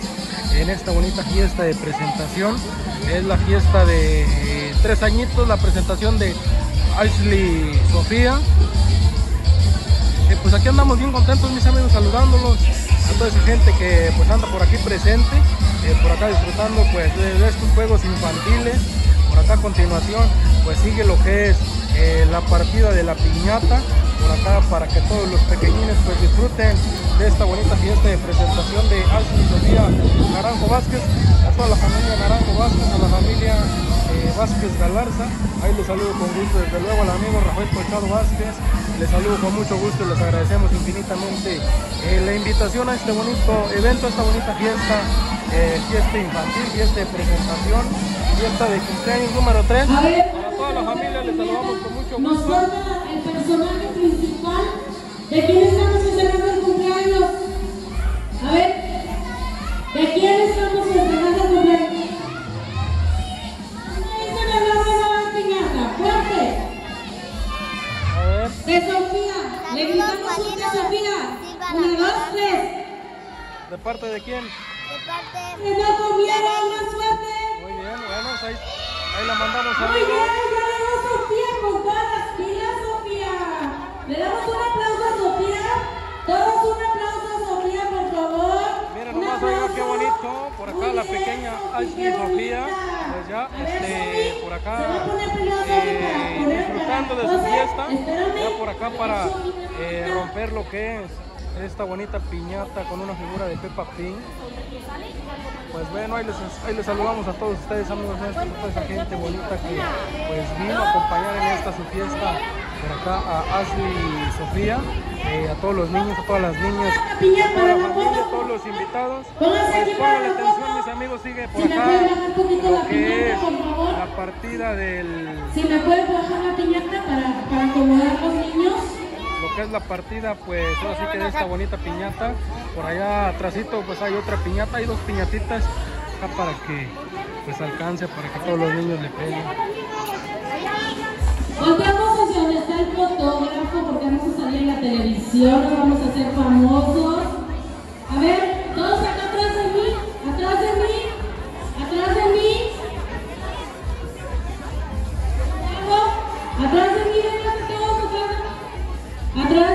en esta bonita fiesta de presentación. Es la fiesta de eh, tres añitos, la presentación de Ashley Sofía. Eh, pues aquí andamos bien contentos mis amigos saludándolos a toda esa gente que pues anda por aquí presente, eh, por acá disfrutando pues de estos juegos infantiles. Por acá a continuación pues sigue lo que es la partida de la piñata por acá para que todos los pequeñines pues disfruten de esta bonita fiesta de presentación de Ashley Sofía Naranjo Vázquez, a toda la familia Naranjo Vázquez, a la familia eh, Vázquez Galarza. Ahí les saludo con gusto, desde luego al amigo Rafael Colchado Vázquez. Les saludo con mucho gusto y les agradecemos infinitamente eh, la invitación a este bonito evento, a esta bonita fiesta, eh, fiesta infantil, fiesta de presentación, fiesta de cumpleaños número 3. A toda la familia les saludamos con mucho gusto. De quién acá para eh, romper lo que es esta bonita piñata con una figura de Peppa Pig. Pues bueno, ahí les, ahí les saludamos a todos ustedes, amigos nuestros, a toda esa gente bonita que pues vino a acompañar en esta su fiesta por acá a Ashley y Sofía, eh, a todos los niños, a todas las niñas, a toda la familia, a todos los invitados. Pues pongan atención, mis amigos, sigue por acá pueden bajar un poquito la lo que es la partida del Si me pueden bajar la piñata para, para acomodar los niños. lo que es la partida, pues ahora sí que de esta bonita piñata. Por allá atrásito pues hay otra piñata, hay dos piñatitas acá para que pues alcance, para que todos los niños le peguen. Volteamos hacia donde está el fotógrafo porque televisión, vamos a hacer famosos. A ver, todos acá atrás de mí, atrás de mí, atrás de mí. Atrás de mí, vengan todos atrás de mí. Atrás de mí,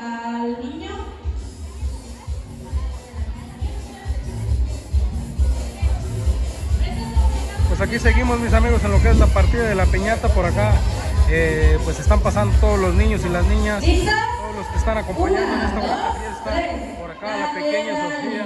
al niño. Pues aquí seguimos mis amigos en lo que es la partida de la piñata por acá. Eh, pues están pasando todos los niños y las niñas, todos los que están acompañando en esta bonita fiesta. Por acá la pequeña. Sofía.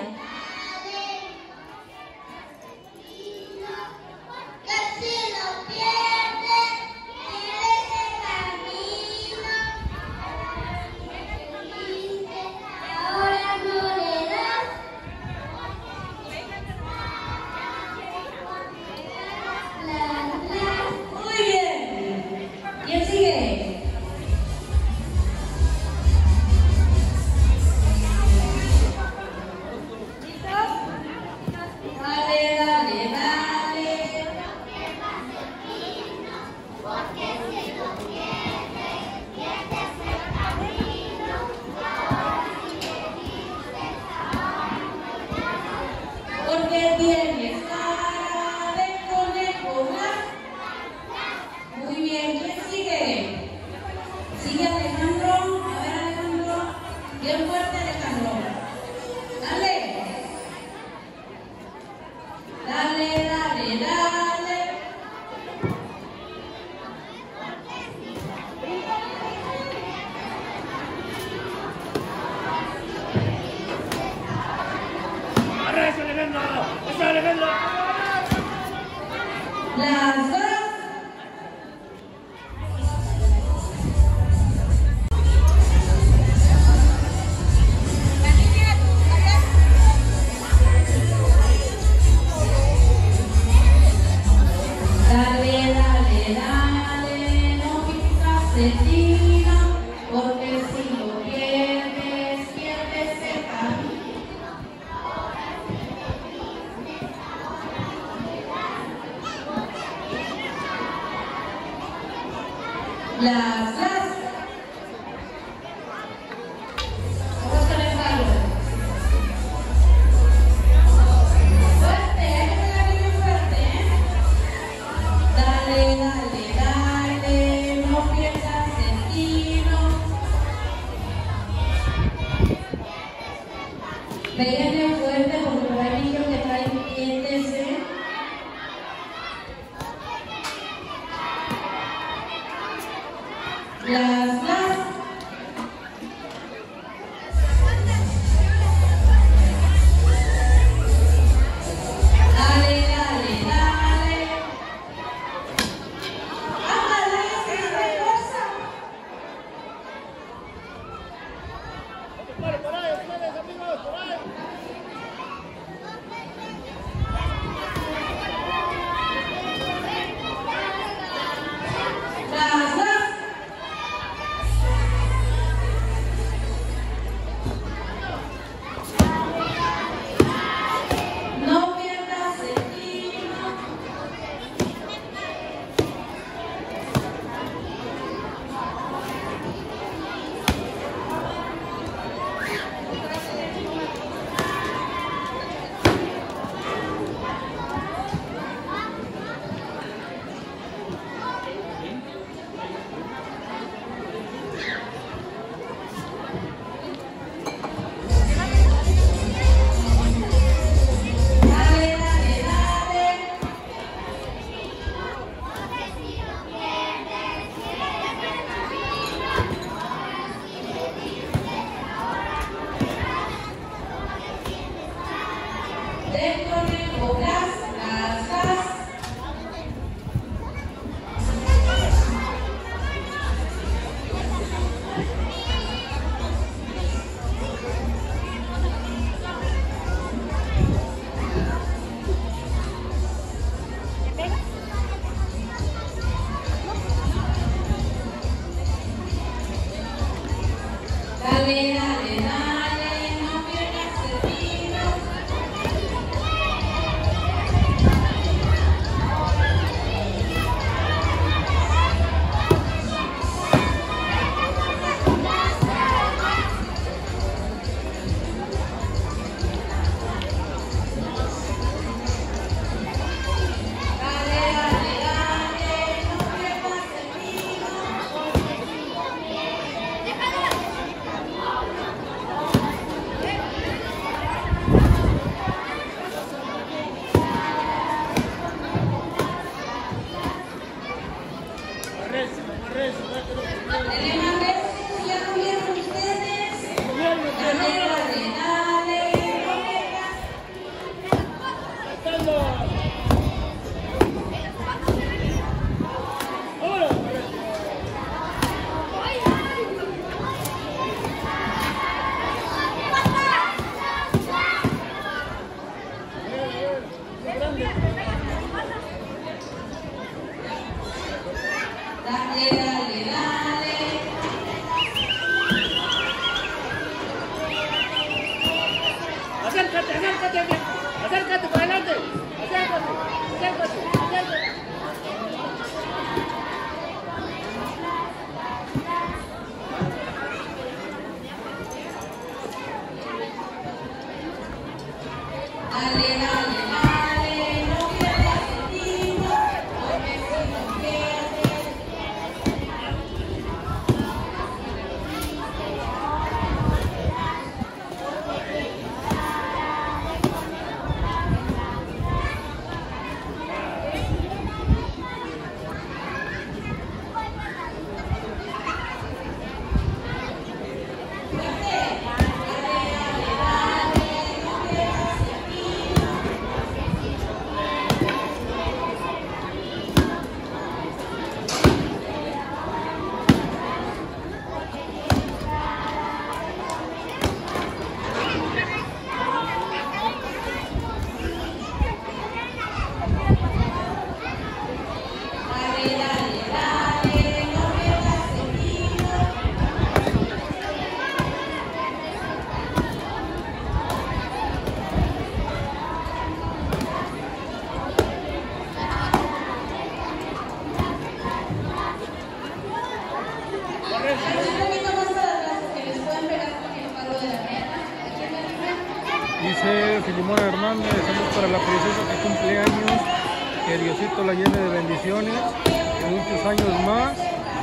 La llene de bendiciones, que muchos años más,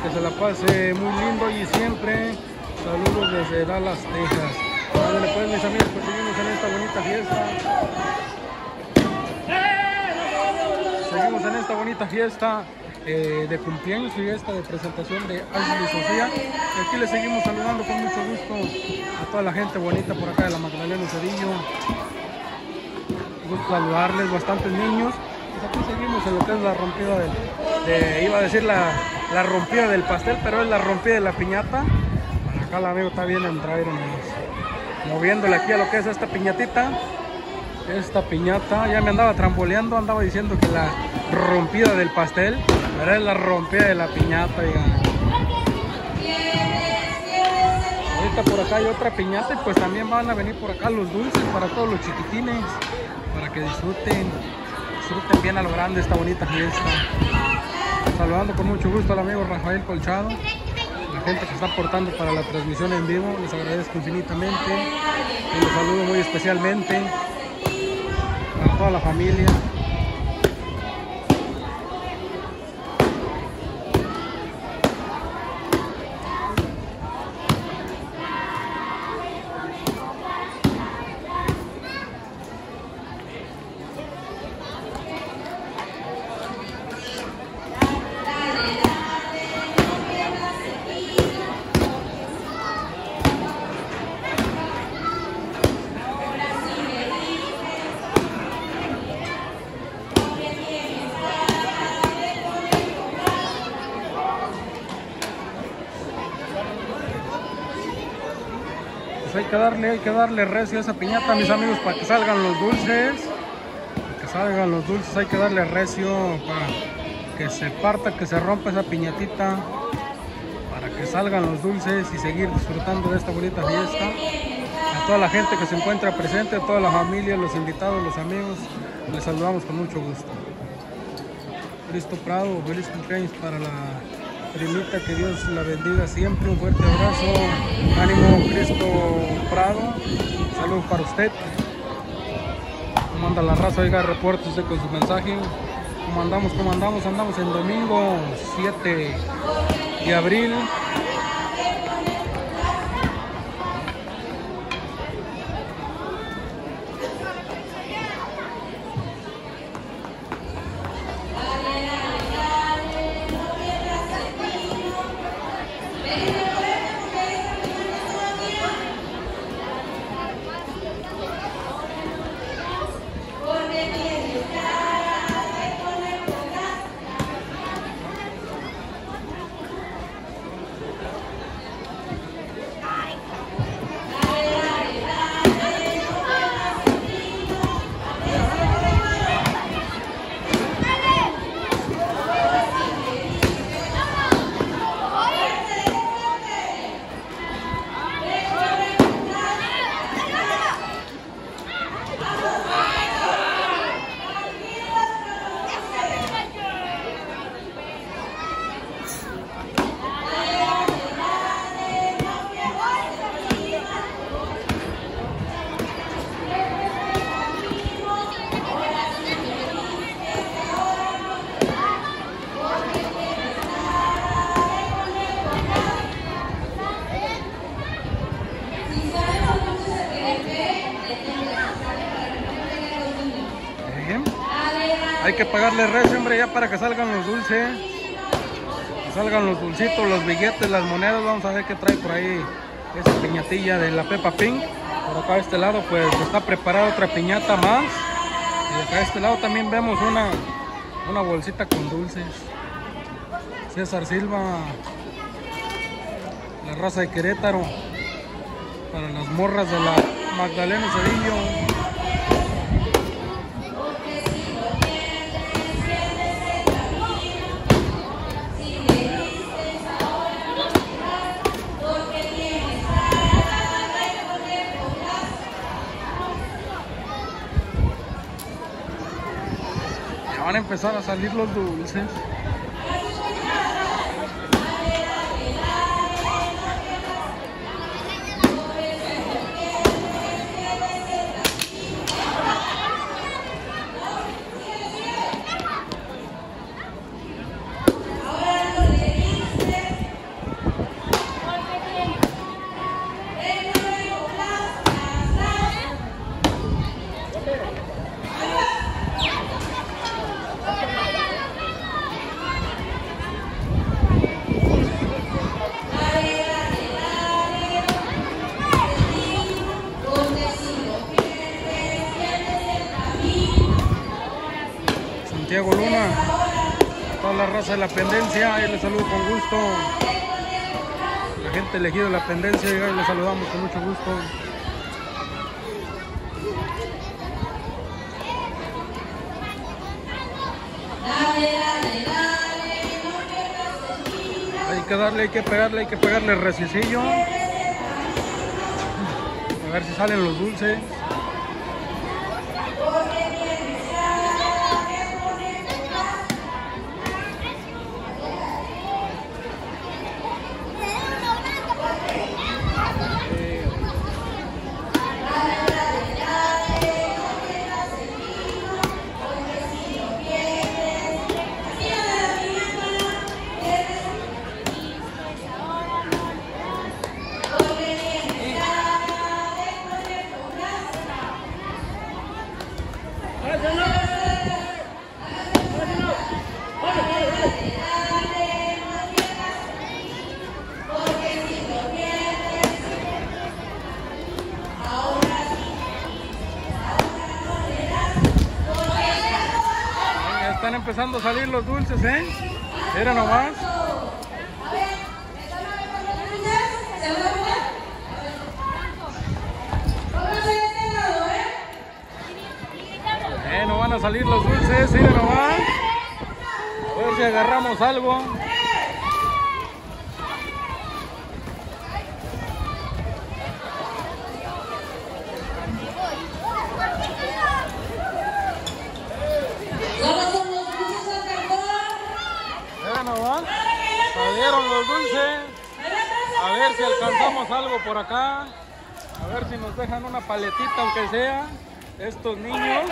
que se la pase muy lindo y siempre. Saludos desde Dallas, Texas. Ándale pues mis amigos, pues seguimos en esta bonita fiesta. Seguimos en esta bonita fiesta eh, de cumpleaños, fiesta de presentación de Ángel y Sofía. Y aquí les seguimos saludando con mucho gusto a toda la gente bonita por acá de la Magdalena Cedillo. Gusto saludarles, bastantes niños. Seguimos en lo que es la rompida del, de- iba a decir la, la rompida del pastel, pero es la rompida de la piñata. Acá el amigo está bien en traer moviéndole aquí a lo que es esta piñatita esta piñata. Ya me andaba tramboleando, andaba diciendo que la rompida del pastel, pero es la rompida de la piñata, oigan. Ahorita por acá hay otra piñata y pues también van a venir por acá los dulces para todos los chiquitines, para que disfruten, disfruten bien a lo grande esta bonita fiesta. Saludando con mucho gusto al amigo Rafael Colchado, la gente que está aportando para la transmisión en vivo, les agradezco infinitamente y los saludo muy especialmente a toda la familia. Hay que darle recio a esa piñata, mis amigos, para que salgan los dulces. Para que salgan los dulces, hay que darle recio para que se parta, que se rompa esa piñatita. Para que salgan los dulces y seguir disfrutando de esta bonita fiesta. A toda la gente que se encuentra presente, a toda la familia, los invitados, los amigos, les saludamos con mucho gusto. Cristo Prado, feliz cumpleaños para la primita, que Dios la bendiga siempre, un fuerte abrazo, ánimo Cristo Prado, saludos para usted. ¿Cómo anda la raza? Oiga, reporte usted con su mensaje. ¿Cómo andamos? ¿Cómo andamos? Andamos en domingo 7 de abril. Pagarle recio, hombre, ya para que salgan los dulces. Que salgan los dulcitos, los billetes, las monedas. Vamos a ver qué trae por ahí esa piñatilla de la Peppa Pink. Por acá de este lado, pues está preparada otra piñata más. Y acá de este lado también vemos una, una bolsita con dulces. César Silva, la raza de Querétaro. Para las morras de la Magdalena Cedillo. Empezar a salir los dulces. Raza la pendencia, ahí les saludo con gusto. La gente elegida de la pendencia, ahí les saludamos con mucho gusto. Hay que darle, hay que pegarle, hay que pegarle el recicillo. A ver si salen los dulces. A salir los dulces, ¿eh? Mira nomás. Eh, no van a salir los dulces, miren nomás. A ver si agarramos algo. Solo son los dulces al cartón. Mira nomás. Salieron los dulces. A ver si alcanzamos algo por acá. A ver si nos dejan una paletita, aunque sea. Estos niños.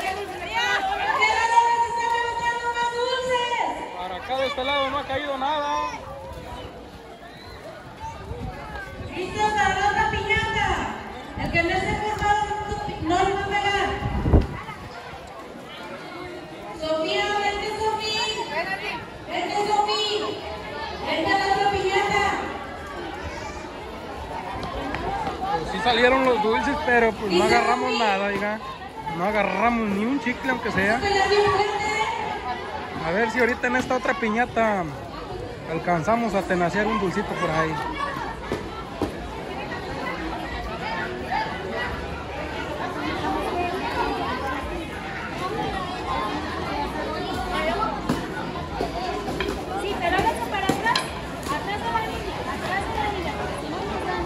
Para acá de este lado no ha caído nada. Piñata. El que no esté cortado no le va a pegar. Sofía, vente, Sofía. Vente, Sofía. Vente a la otra piñata. Pues sí salieron los dulces, pero pues no agarramos nada, diga. No agarramos ni un chicle, aunque sea. A ver si ahorita en esta otra piñata alcanzamos a tenaciar un dulcito por ahí. Sí, pero háganse para atrás, atrás de la niña, atrás de la niña, porque si no nos dan.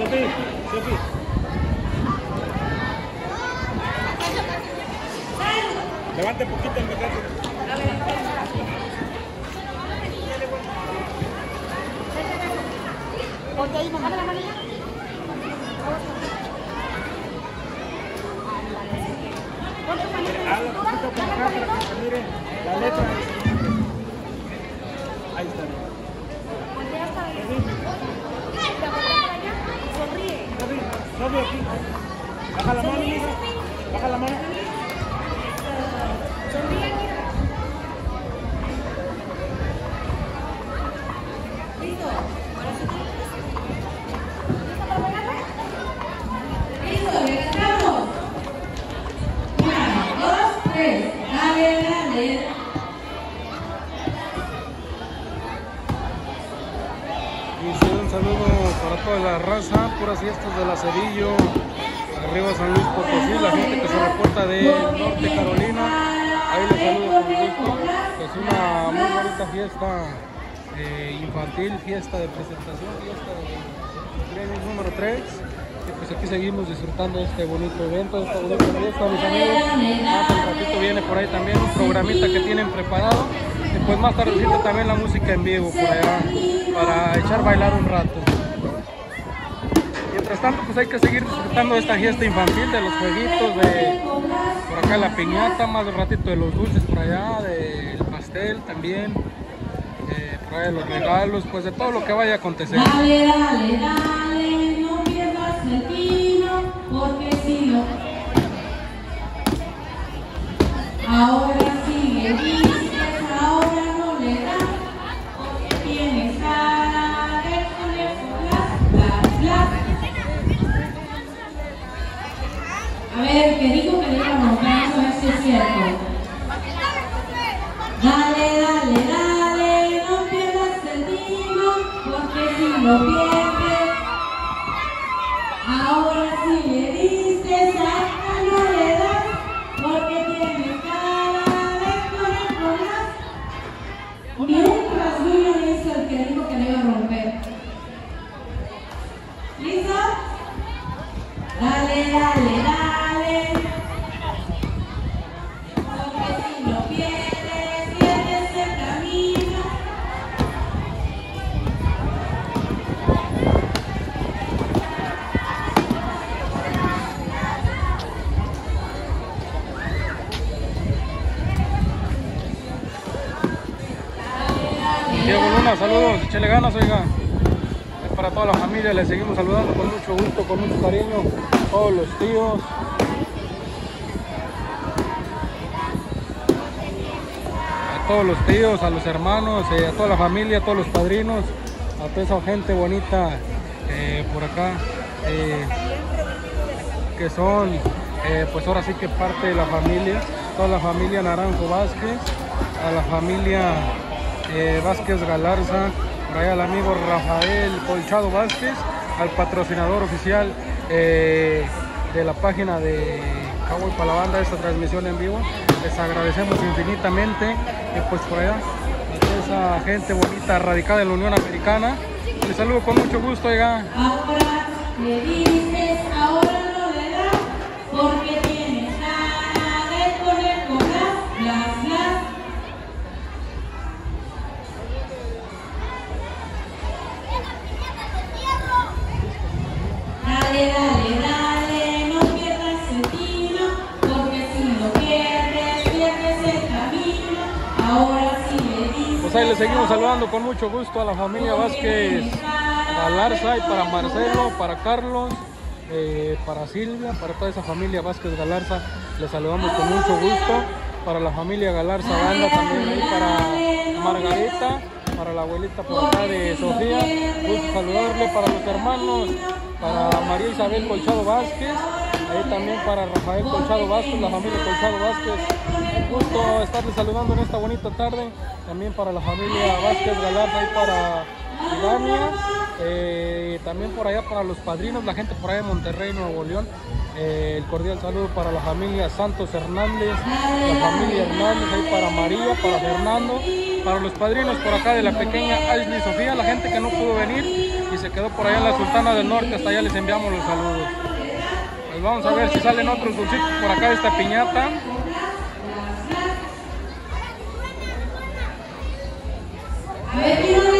Sofi, Sofi. Levante un poquito el mecate. Habla un poquito para acá para que se mire la letra. Ahí está. Sofi, Sofi aquí. Baja la mano, hija. Baja la mano. Listo, le cantamos. Una, dos, tres. Dale, dale. Y sí, un saludo para toda raza, puras fiestas de la Cedillo, arriba San Luis Potosí, la gente que se reporta de Norte Carolina, ahí les saludo con gusto. Es una muy bonita fiesta eh, infantil, fiesta de presentación, fiesta de número 3. Y pues aquí seguimos disfrutando este bonito evento, esta bonita fiesta, mis amigos. Más al ratito viene por ahí también un programita que tienen preparado. Y pues más tardecito también la música en vivo por allá para echar bailar un rato tanto, pues hay que seguir disfrutando de esta fiesta infantil, de los jueguitos, de por acá la piñata, más un ratito de los dulces por allá, del pastel también, eh, por allá de los regalos, pues de todo lo que vaya a acontecer. Dale, dale, dale, no pierdas el tino, porque si no... Dale, dale, dale, no pierdas el tino, porque si lo pierdes, familia, le seguimos saludando con mucho gusto, con mucho cariño. Todos los tíos. A todos los tíos, a los hermanos, eh, a toda la familia, a todos los padrinos, a toda esa gente bonita eh, por acá. eh, que son, pues ahora sí que parte de la familia, toda la familia Naranjo Vázquez, a la familia Vázquez Galarza, por allá al amigo Rafael Colchado Vázquez, al patrocinador oficial eh, de la página de Cowboy para la banda, esta transmisión en vivo. Les agradecemos infinitamente, y pues por allá, esa gente bonita radicada en la Unión Americana. Les saludo con mucho gusto, oiga. Ahora dices, seguimos saludando con mucho gusto a la familia Vázquez Galarza y para Marcelo, para Carlos, eh, para Silvia, para toda esa familia Vázquez Galarza, les saludamos con mucho gusto. Para la familia Galarza Banda también ahí para Margarita, para la abuelita por acá de Sofía, gusto saludarle para los hermanos, para María Isabel Colchado Vázquez, ahí también para Rafael Colchado Vázquez, la familia Colchado Vázquez. Gusto estarles saludando en esta bonita tarde. También para la familia Vázquez Galarza y para Ivania. Eh, también por allá para los padrinos, la gente por allá de Monterrey, Nuevo León. Eh, el cordial saludo para la familia Santos Hernández, la familia Hernández, ahí para María, para Fernando, para los padrinos por acá de la pequeña Ashley Sofía, la gente que no pudo venir y se quedó por allá en la Sultana del Norte, hasta allá les enviamos los saludos. Pues vamos a ver si salen otros dulcitos por acá de esta piñata. A ver,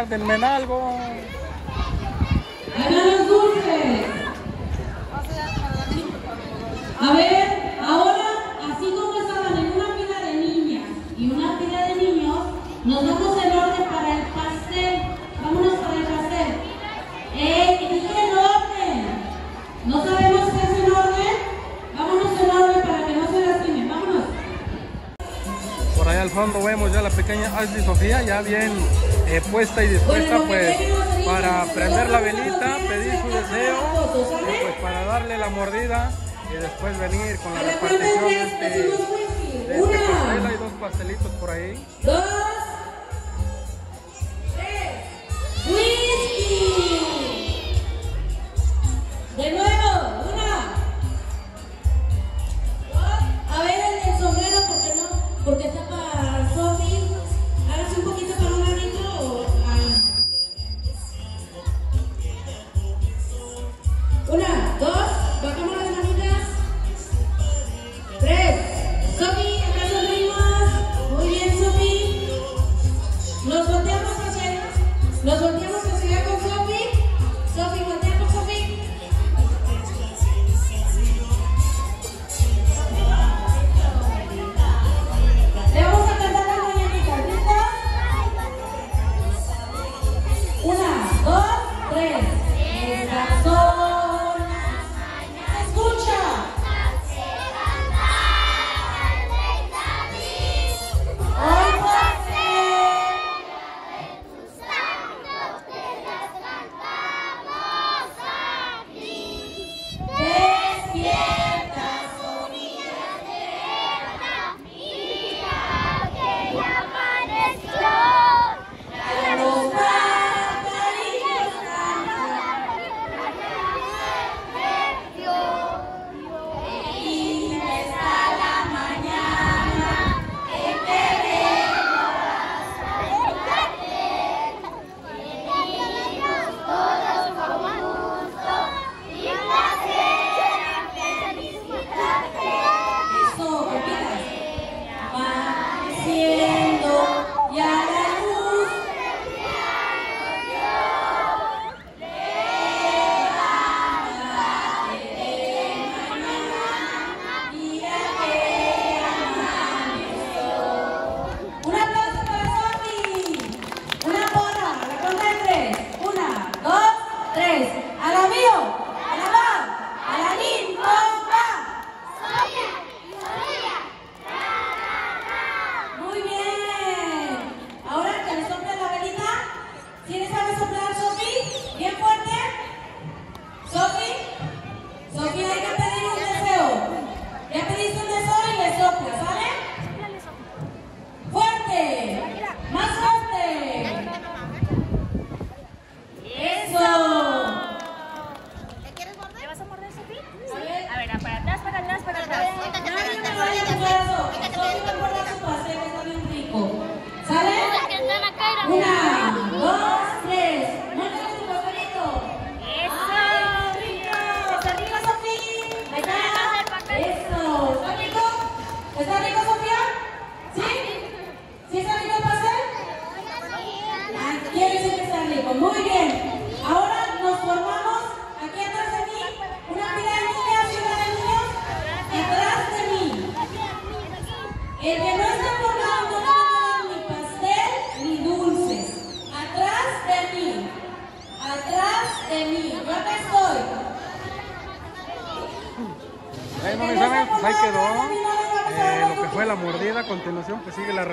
Aguárdenme en algo. ¡Ahí van los dulces! A ver, ahora, así como estaban en una fila de niñas y una fila de niños, nos damos el orden para el pastel. Vámonos para el pastel. ¡Eh, que dije el orden! ¿No sabemos qué es el orden? Vámonos en orden para que no se lastimen. Vámonos. Por allá al fondo vemos ya la pequeña Ashley Sofía, ya bien eh, puesta y dispuesta pues para prender la velita, pedir su deseo, y, pues para darle la mordida y después venir con la repartición de cuenta de este, de este pastel. Hay dos pastelitos por ahí.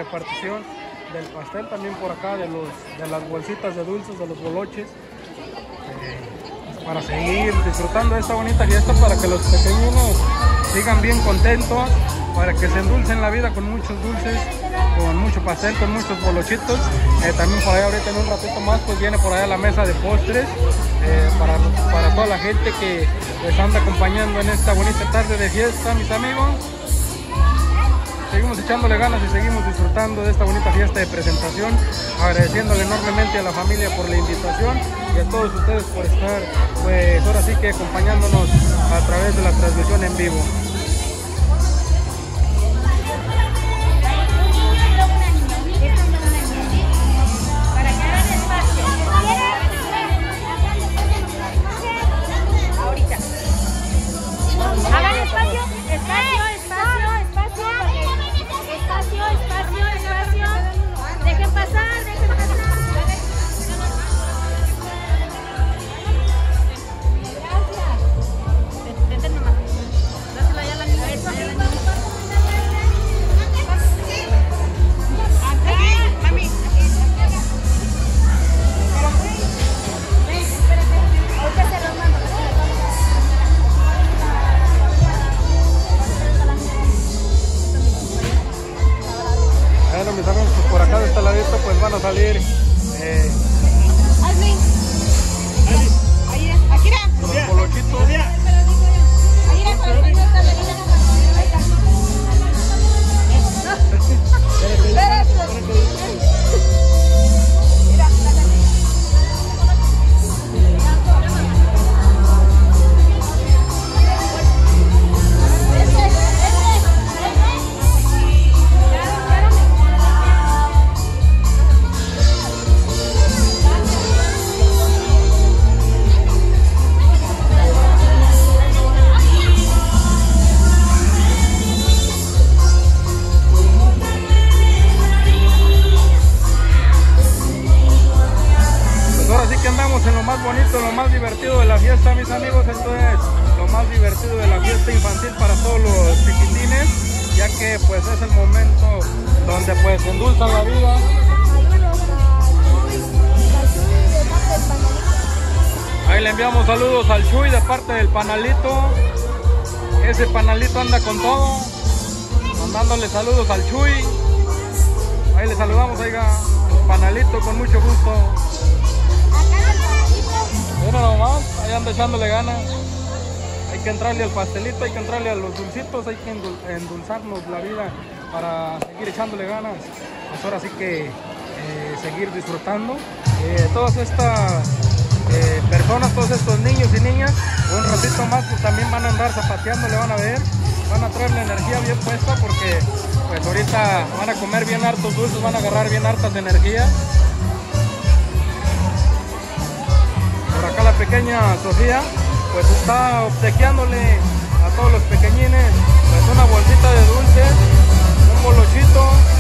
Repartición del pastel. También por acá de, los, de las bolsitas de dulces, de los boloches. eh, para seguir disfrutando de esta bonita fiesta, para que los pequeños sigan bien contentos, para que se endulcen la vida con muchos dulces, con mucho pastel, con muchos bolochitos. Eh, también por ahí ahorita en un ratito más, pues viene por allá la mesa de postres eh, para, para toda la gente que les anda acompañando en esta bonita tarde de fiesta, mis amigos. Seguimos echándole ganas y seguimos disfrutando de esta bonita fiesta de presentación, agradeciéndole enormemente a la familia por la invitación y a todos ustedes por estar, pues ahora sí que acompañándonos a través de la transmisión en vivo. Dulcitos, hay que endul- endulzarnos la vida para seguir echándole ganas. Pues ahora sí que eh, seguir disfrutando. Eh, todas estas eh, personas, todos estos niños y niñas, un ratito más pues también van a andar zapateando, le van a ver, van a traer la energía bien puesta porque pues ahorita van a comer bien hartos dulces, van a agarrar bien hartas energías. Por acá la pequeña Sofía, pues está obsequiándole todos los pequeñines pues una bolsita de dulces, un bolochito.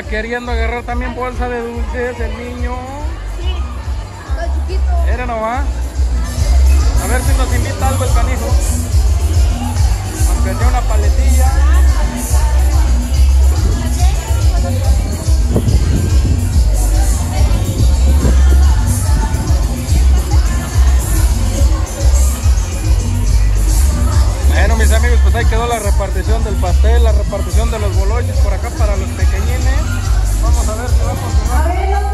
Queriendo agarrar también bolsa de dulces el niño. Sí, está chiquito. Era nomás. A ver si nos invita algo el canijo. Aunque sea una paletilla. Bueno mis amigos, pues ahí quedó la repartición del pastel, la repartición de los boloches por acá para los pequeñines. Vamos a ver, vamos a ver.